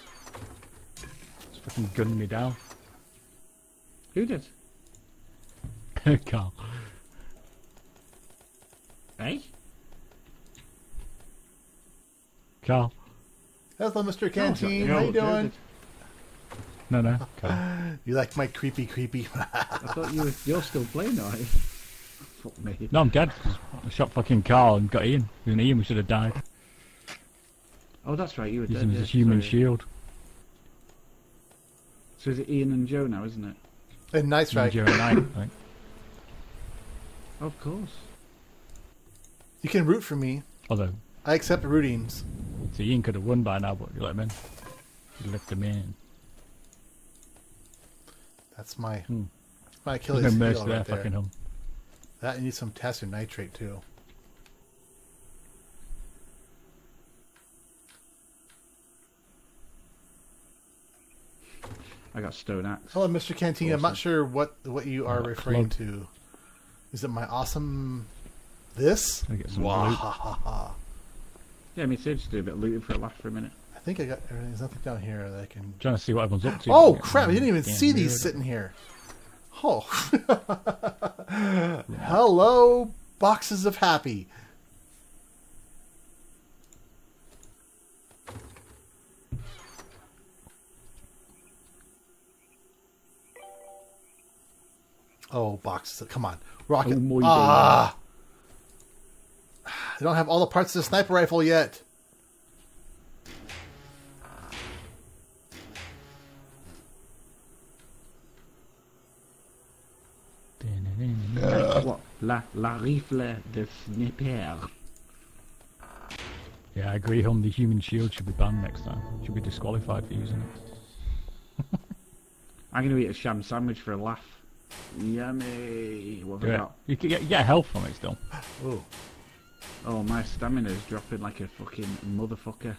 Just fucking gunning me down. Who did? [laughs] Carl. Hey? Carl. Hello, Mr. Canteen. No, How you doing? did. No, no. [laughs] Carl. You like my creepy, creepy? [laughs] I thought you were, you're still playing, are you? Fuck me. No, I'm dead. I shot fucking Carl and got Ian. If it was Ian, we should have died. Oh, that's right, you were Using dead. him as a yeah, human sorry. shield. So is it Ian and Joe now, isn't it? and nice right. Joe and I, I think. [laughs] Of course. You can root for me. Although, I accept rootings. so Ian could have won by now, but you let him in. You left him in. That's my Hmm. my There's Achilles heel right there, there. fucking him. That and need some potassium nitrate too. I got stone axe. Hello, Mr. Canteen. I'm not sure what what you are referring plug. to. Is it my awesome this? Gotta get some loot. ha ha ha. Yeah, me too. Just do a bit of looting for a laugh for a minute. I think I got. Uh, there's nothing down here that I can. Trying to see what everyone's up to. Oh crap! I didn't even see weird. these sitting here. Oh. [laughs] Hello, boxes of happy. Oh, boxes. Come on. Rocket. Oh, my ah. They don't have all the parts of the sniper rifle yet. La, la rifle de sniper. Yeah, I agree. Hum, the human shield should be banned next time. Should be disqualified for using it. [laughs] I'm going to eat a sham sandwich for a laugh. Yummy. What have Do I got? You can get, you get health from it still. Ooh. Oh, my stamina is dropping like a fucking motherfucker.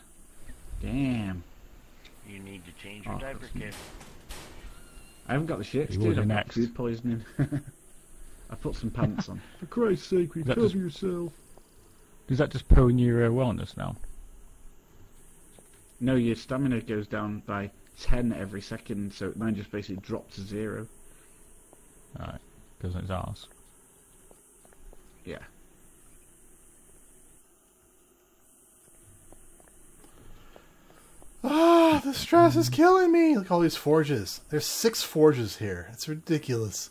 Damn. You need to change your Oh, diaper, that's- kid. I haven't got the shit, You will dude. do I've got next. food poisoning. [laughs] I put some pants on. [laughs] For Christ's sake, That recover just- yourself. Does that just pull your uh, wellness now? No, your stamina goes down by 10 every second, so mine just basically dropped to zero. Alright, because it's ours. Yeah. Ah, the stress is killing me. Look at all these forges. There's six forges here. It's ridiculous.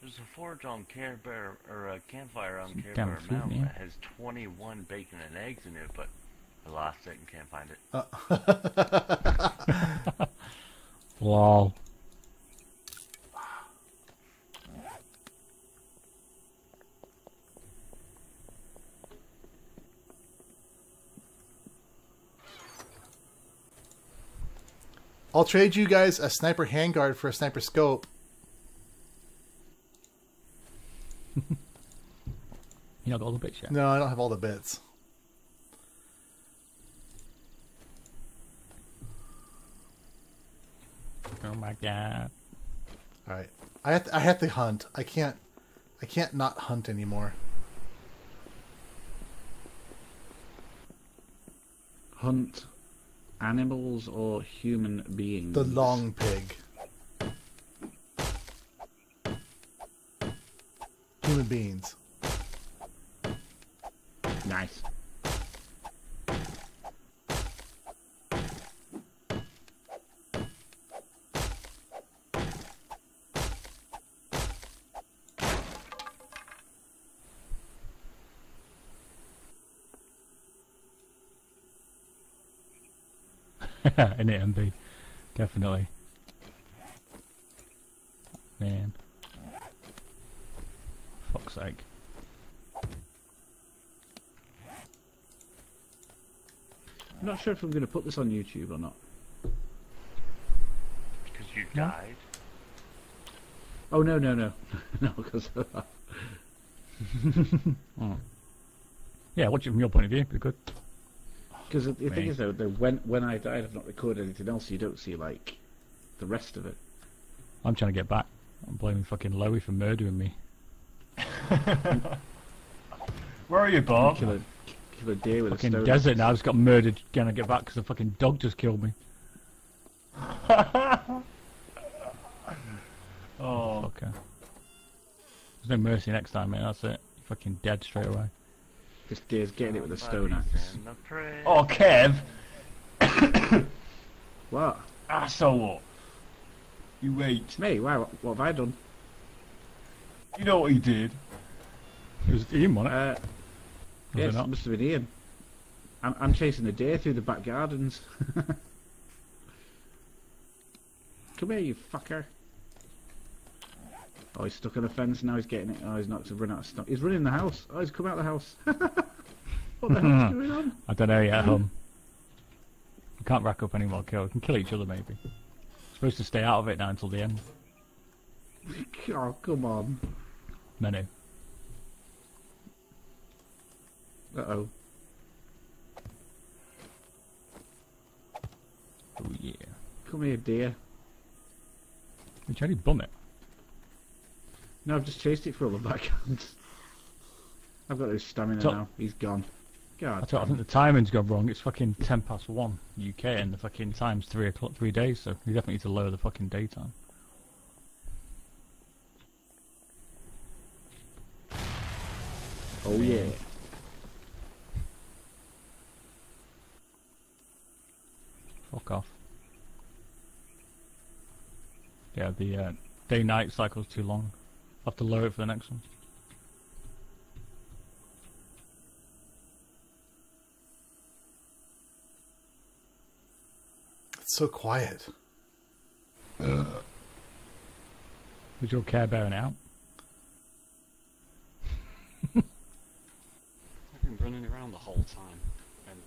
There's a forge on Care Bear, or a campfire on Some Care Bear Mountain yeah. that has 21 bacon and eggs in it, but I lost it and can't find it. Uh. [laughs] Lol. I'll trade you guys a sniper handguard for a sniper scope. [laughs] You not got all the bits yet? No, I don't have all the bits. Oh my god. All right, I have to, I have to hunt. I can't I can't not hunt anymore. Hunt. animals or human beings? The long pig. Human beings. Nice. In it, MB. Definitely. Man. Fuck's sake. I'm not sure if I'm going to put this on YouTube or not. Because you died. Oh no no no [laughs] no because [laughs] Yeah, watch it from your point of view. Be good. Because the thing is though, that when when I died, I've not recorded anything else. So you don't see like the rest of it. I'm trying to get back. I'm blaming fucking Loey for murdering me. [laughs] Where are you, Bob? Kill a kill a deer with a Fucking stone. desert now. I just got murdered. Gonna get back because the fucking dog just killed me. [laughs] Oh, Fucker. There's no mercy next time, mate. That's it. You're fucking dead straight away. This deer's getting it with a stone axe. Somebody's in the press. oh, Kev. [coughs] What? Asshole. You wait. Me? Why? What, what have I done? You know what he did? It was Ian, wasn't it? Uh, Was yes, it it must have been Ian. I'm, I'm chasing the deer through the back gardens. [laughs] Come here, you fucker. Oh, he's stuck on a fence now. He's getting it. Oh, he's not to run out of stock. He's running the house. Oh, he's come out of the house. [laughs] what the hell's going on? I don't know yet. Um, we can't rack up any more kills. We can kill each other maybe. Supposed to stay out of it now until the end. [laughs] Oh, come on. Menu. Uh oh. Oh yeah. Come here, dear. We tried to bum it. No, I've just chased it for all the backhands. I've got no stamina now. He's gone. I, God. thought, I think the timing's gone wrong. It's fucking ten past one UK, and the fucking time's three o'clock, three days. So you definitely need to lower the fucking daytime. Oh yeah. Fuck off. Yeah, the uh, day-night cycle's too long. I'll have to lower it for the next one. It's so quiet. Uh. Was your Care Bear out? [laughs] I've been running around the whole time, and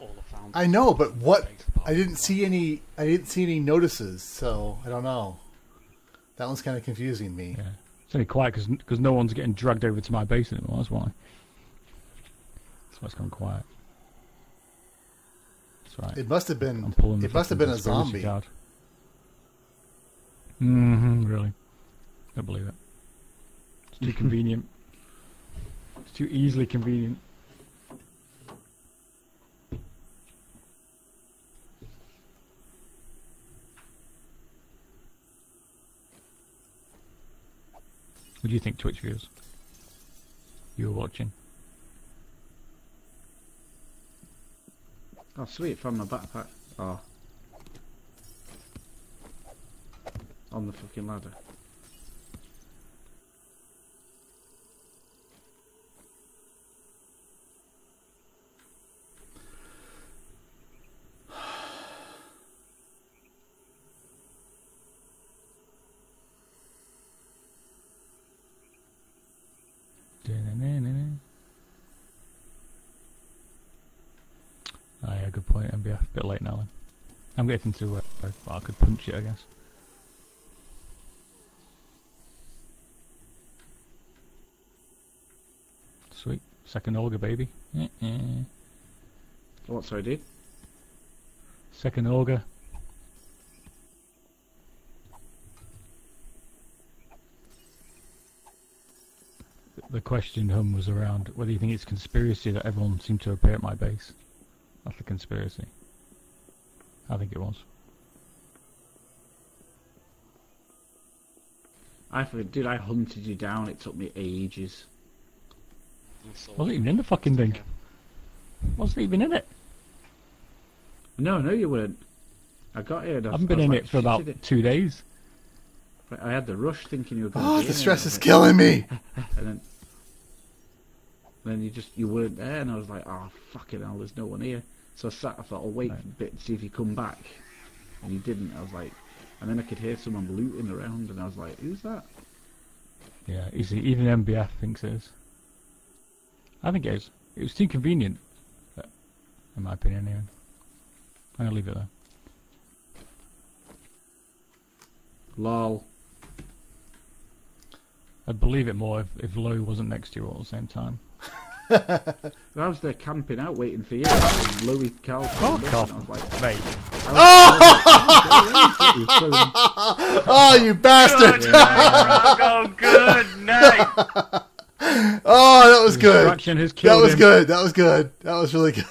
all I found. I know, but what? I didn't see any. I didn't see any notices, so I don't know. That one's kind of confusing me. Yeah. It's only quiet because no one's getting dragged over to my base anymore. That's why. That's why it's gone quiet. That's right. It must have I'm been. It must have been a zombie. Card. Mm-hmm. Really. Don't believe it. It's too [laughs] convenient. It's too easily convenient. What do you think, Twitch viewers? You were watching. Oh, sweet. Found my backpack. Oh. On the fucking ladder. Da-na-na-na-na. Oh yeah, MBF. A bit late now then. I'm getting to. Uh, well, I could punch it, I guess. Sweet. Second Olga, baby. Eh-eh. What, sorry, dude? Second Olga. The question, Hum, was around whether you think it's conspiracy that everyone seemed to appear at my base. That's the conspiracy. I think it was. I forget, dude, I hunted you down. It took me ages. Wasn't even in the fucking thing. Wasn't even in it. No, no, you weren't. I got here. I I haven't been was in like, it for about it- two days. I had the rush thinking you were going. Oh, be the stress is like, killing me. [laughs] And then, then you just you weren't there, and I was like, oh fucking hell, there's no one here. So I sat. I thought I'll wait Right. a bit to see if you come back, and he didn't. I was like, and then I could hear someone looting around, and I was like, who's that? Yeah, easy. Even MBF thinks it is. I think it is. It was too convenient. In my opinion, anyway. I'm gonna leave it there. Lol. I'd believe it more if, if Low wasn't next to you all at the same time. I was there camping out, waiting for you. And Louis Carl. Fuck off, I was like, mate. oh! [laughs] Oh, you bastard! Good night, Rocco. Good night. [laughs] Oh, that was good. That was him. good. That was good. That was really good.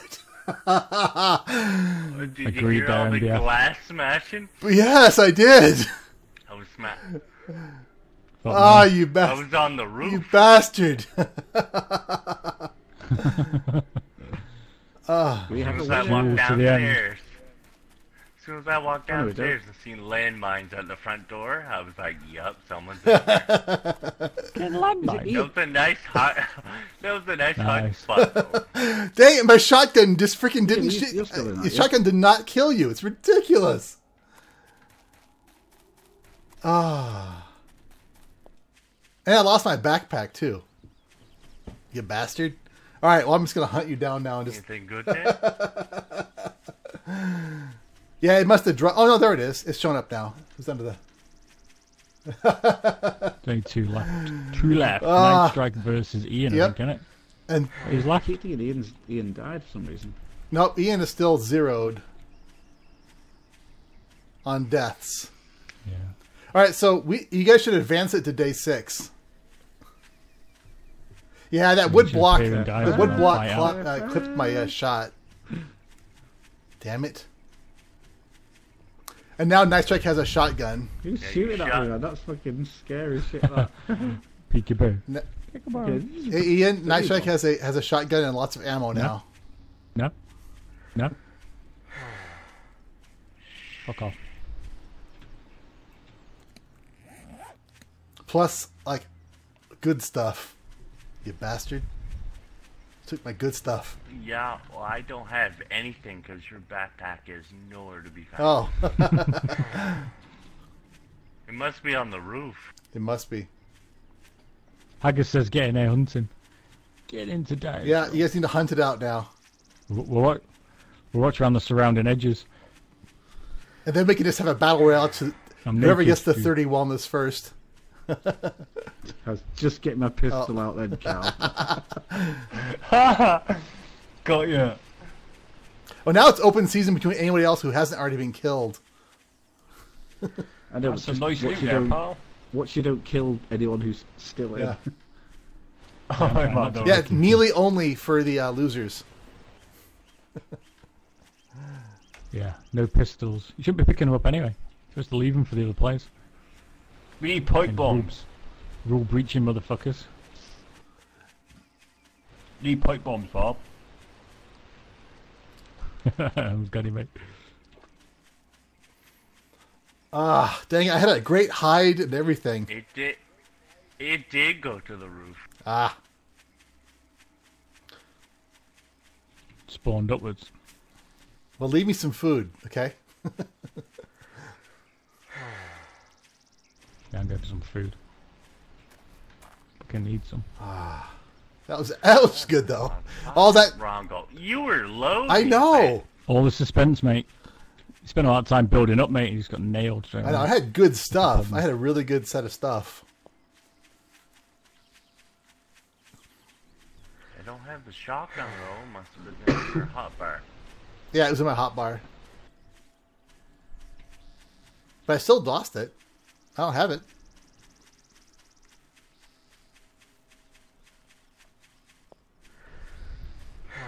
Did you Agreed hear all the MBF. glass smashing? yes, I did. I was sma- Fuck Oh, me. you I bastard. was on the roof. You roof. bastard. [laughs] We As have soon a as I winner. walked to the downstairs. As soon as I walked we don't. downstairs and seen landmines at the front door, I was like, "Yup, someone's [laughs] in there." That was a nice hot. [laughs] That was a nice hot spot. though. Dang it, my shotgun just freaking didn't. you- shoot- you're still uh, that, your yeah? shotgun did not kill you. It's ridiculous. Ah. And I lost my backpack too. You bastard. All right, well I'm just gonna hunt you down now and just. Anything good there? [laughs] Yeah, it must have dropped. Oh no, there it is. It's showing up now. It's under the. There's only two left. Two left. Night Strike versus Ian, Yep. I think, innit? And He's I left. keep thinking Ian's, Ian died for some reason. nope, Ian is still zeroed on deaths. Yeah. All right, so we you guys should advance it to day six. Yeah, that wood should block, pay the wood block fly clock, uh, clipped my uh, shot. Damn it! And now Night Strike has a shotgun. Who's Yeah, you shooting at shot. me, man? That's fucking scary shit. That. [laughs] Peekaboo. N- Okay. Hey, Ian, Night you Strike has a has a shotgun and lots of ammo now. No. No. Fuck off. Plus, like, good stuff. You bastard! Took my good stuff. yeah. Well, I don't have anything because your backpack is nowhere to be found. Oh, [laughs] It must be on the roof. it must be. Haggis says get in there hunting. Get in today. Yeah, you guys need to hunt it out now, We'll, we'll, watch, we'll watch around the surrounding edges. and then we can just have a battle royale to I'm whoever naked, gets the dude. thirty wellness first. [laughs] I was just getting my pistol Oh. out then, Cal. [laughs] Got you. Well, now it's open season between anybody else who hasn't already been killed. I know, That's a just nice watch loot you there, don't, pal. watch you don't kill anyone who's still in. Yeah, [laughs] Oh, I'm yeah, melee only for the uh, losers. Yeah, no pistols. You shouldn't be picking them up anyway. You're supposed to leave them for the other players. We need pipe And bombs. Rule breaching motherfuckers. Need pipe bombs, Bob. [laughs] Who's got mate? Ah, dang! it, I had a great hide and everything. It did. It did go to the roof. Ah, Spawned upwards. well, leave me some food, okay? [laughs] Yeah, I'm going for some food. Fucking need some. Ah, That was that was good though. All that wrong Rongo, you were low. I know. All the suspense, mate. You spent a lot of time building up, mate, and he's got nailed I know. I had good stuff. I had a really good set of stuff. I don't have the shotgun though. Must have been in your hot bar. Yeah, it was in my hot bar, but I still lost it. I don't have it.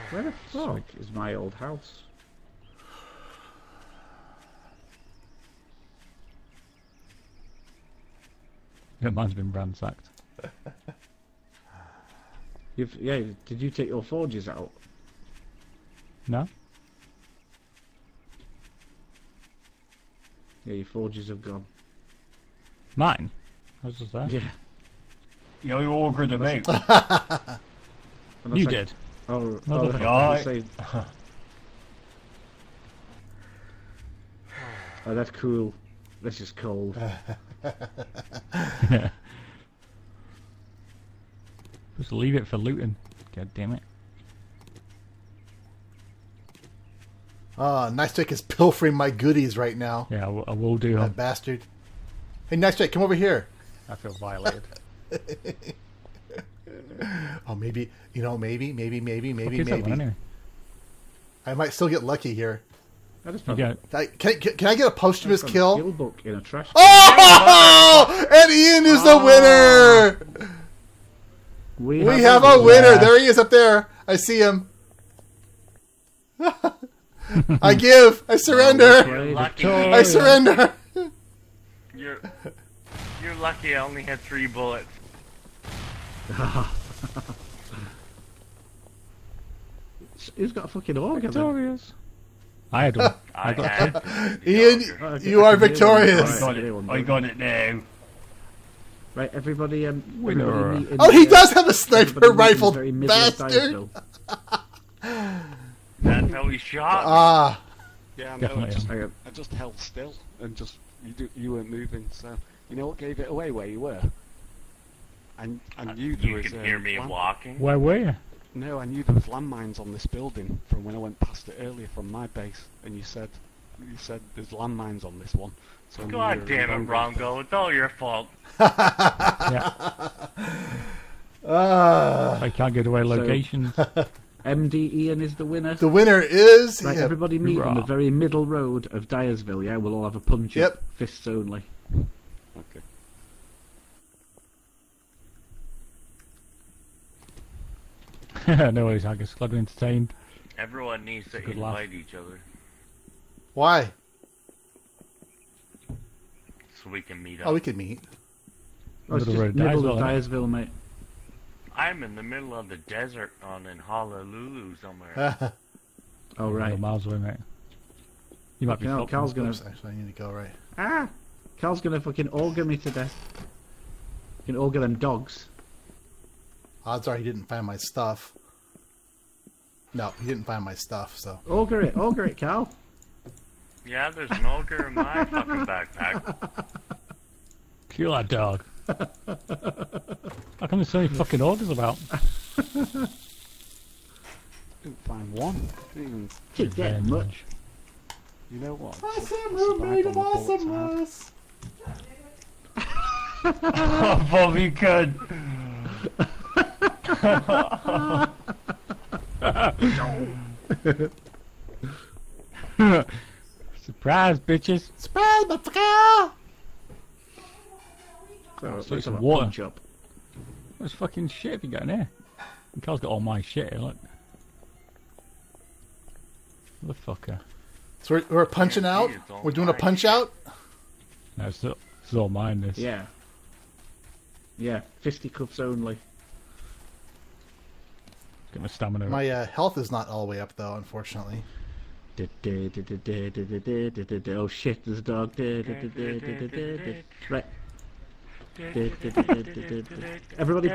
Where the fuck is my old house? Yeah, mine's been ransacked. [laughs] You've, yeah, did you take your forges out? No. Yeah, your forges have gone. Mine? I was just there. Yeah. You're all good to me. [laughs] You did. Oh, No, oh, the- I [laughs] oh, that's cool. This is cold. [laughs] Just leave it for looting. God damn it. Ah, Night Strike is pilfering my goodies right now. Yeah, I will, do. That bastard. Hey, next day, come over here. I feel violated. [laughs] Oh, maybe, you know, maybe, maybe, maybe, maybe, Fuck maybe. I might still get lucky here. I just You found. I, can, can, can I get a posthumous found kill? book in a trash. Oh! [laughs] And Ian is the ah. winner! We we have a winner. Yeah. There he is up there. I see him. [laughs] I give. I surrender. I surrender. You're, you're lucky I only had three bullets. [laughs] Who's got a fucking organ? Victorious. I had one. [laughs] I got had Ian, Oh, you are victorious. I got it. I got it now. Right, everybody, um, Winner. everybody meet in Oh, he the- does have a sniper everybody meet in the rifle, very middle of bastard. Diersville. That's how he shot. Ah, Yeah, I know. I Definitely. just, Hang. I just held still and just you do, you weren't moving. So you know what gave it away where you were. And I knew there you was. can uh, hear me land- walking. Where were you? No, I knew there was landmines on this building from when I went past it earlier from my base, and you said you said there's landmines on this one. So I knew you God damn it, wrong. Rongo. It's all your fault. [laughs] Yeah. [laughs] ah. I can't get away locations. [laughs] MD Ian is the winner. The winner is. Right, yeah. everybody meet on the very middle road of Diersville, yeah? We'll all have a punch Yep. up, fists only. Okay. [laughs] no worries, Haggis. Glad we're entertained. Everyone needs to good laugh. invite each other Why? so we can meet up. Oh, we could meet. Oh, it's Middle just road, middle of Diersville, Diersville, mate. I'm in the middle of the desert on in Honolulu somewhere. [laughs] Oh, Right. right. miles away, mate. You might be No, fucked. Carl's gonna... Oops, actually, I need to go right. Ah! Carl's gonna fucking auger me to death. You can auger them dogs. Odds are he didn't find my stuff. No, he didn't find my stuff. So Auger it, auger it, Carl. yeah, there's an auger in my fucking backpack. [laughs] Kill that dog. [laughs] How come there's so many fucking orders about? Didn't find one. Didn't even, Take that Revenge. much. you know what? awesome roommate of awesomeness. [laughs] Oh, Bobby could. [laughs] Surprise, bitches! Surprise, motherfucker! So, So it's have a water. punch up. What's fucking shit have you got in here? And Carl's got all my shit here, look. Motherfucker. So we're, we're punching out. We're doing a punch out. No, it's, all- it's all mine, this. Yeah. Yeah, fisticuffs only. Get my stamina. My uh, health is not all the way up though, unfortunately. Oh shit, there's a dog. Right. Everybody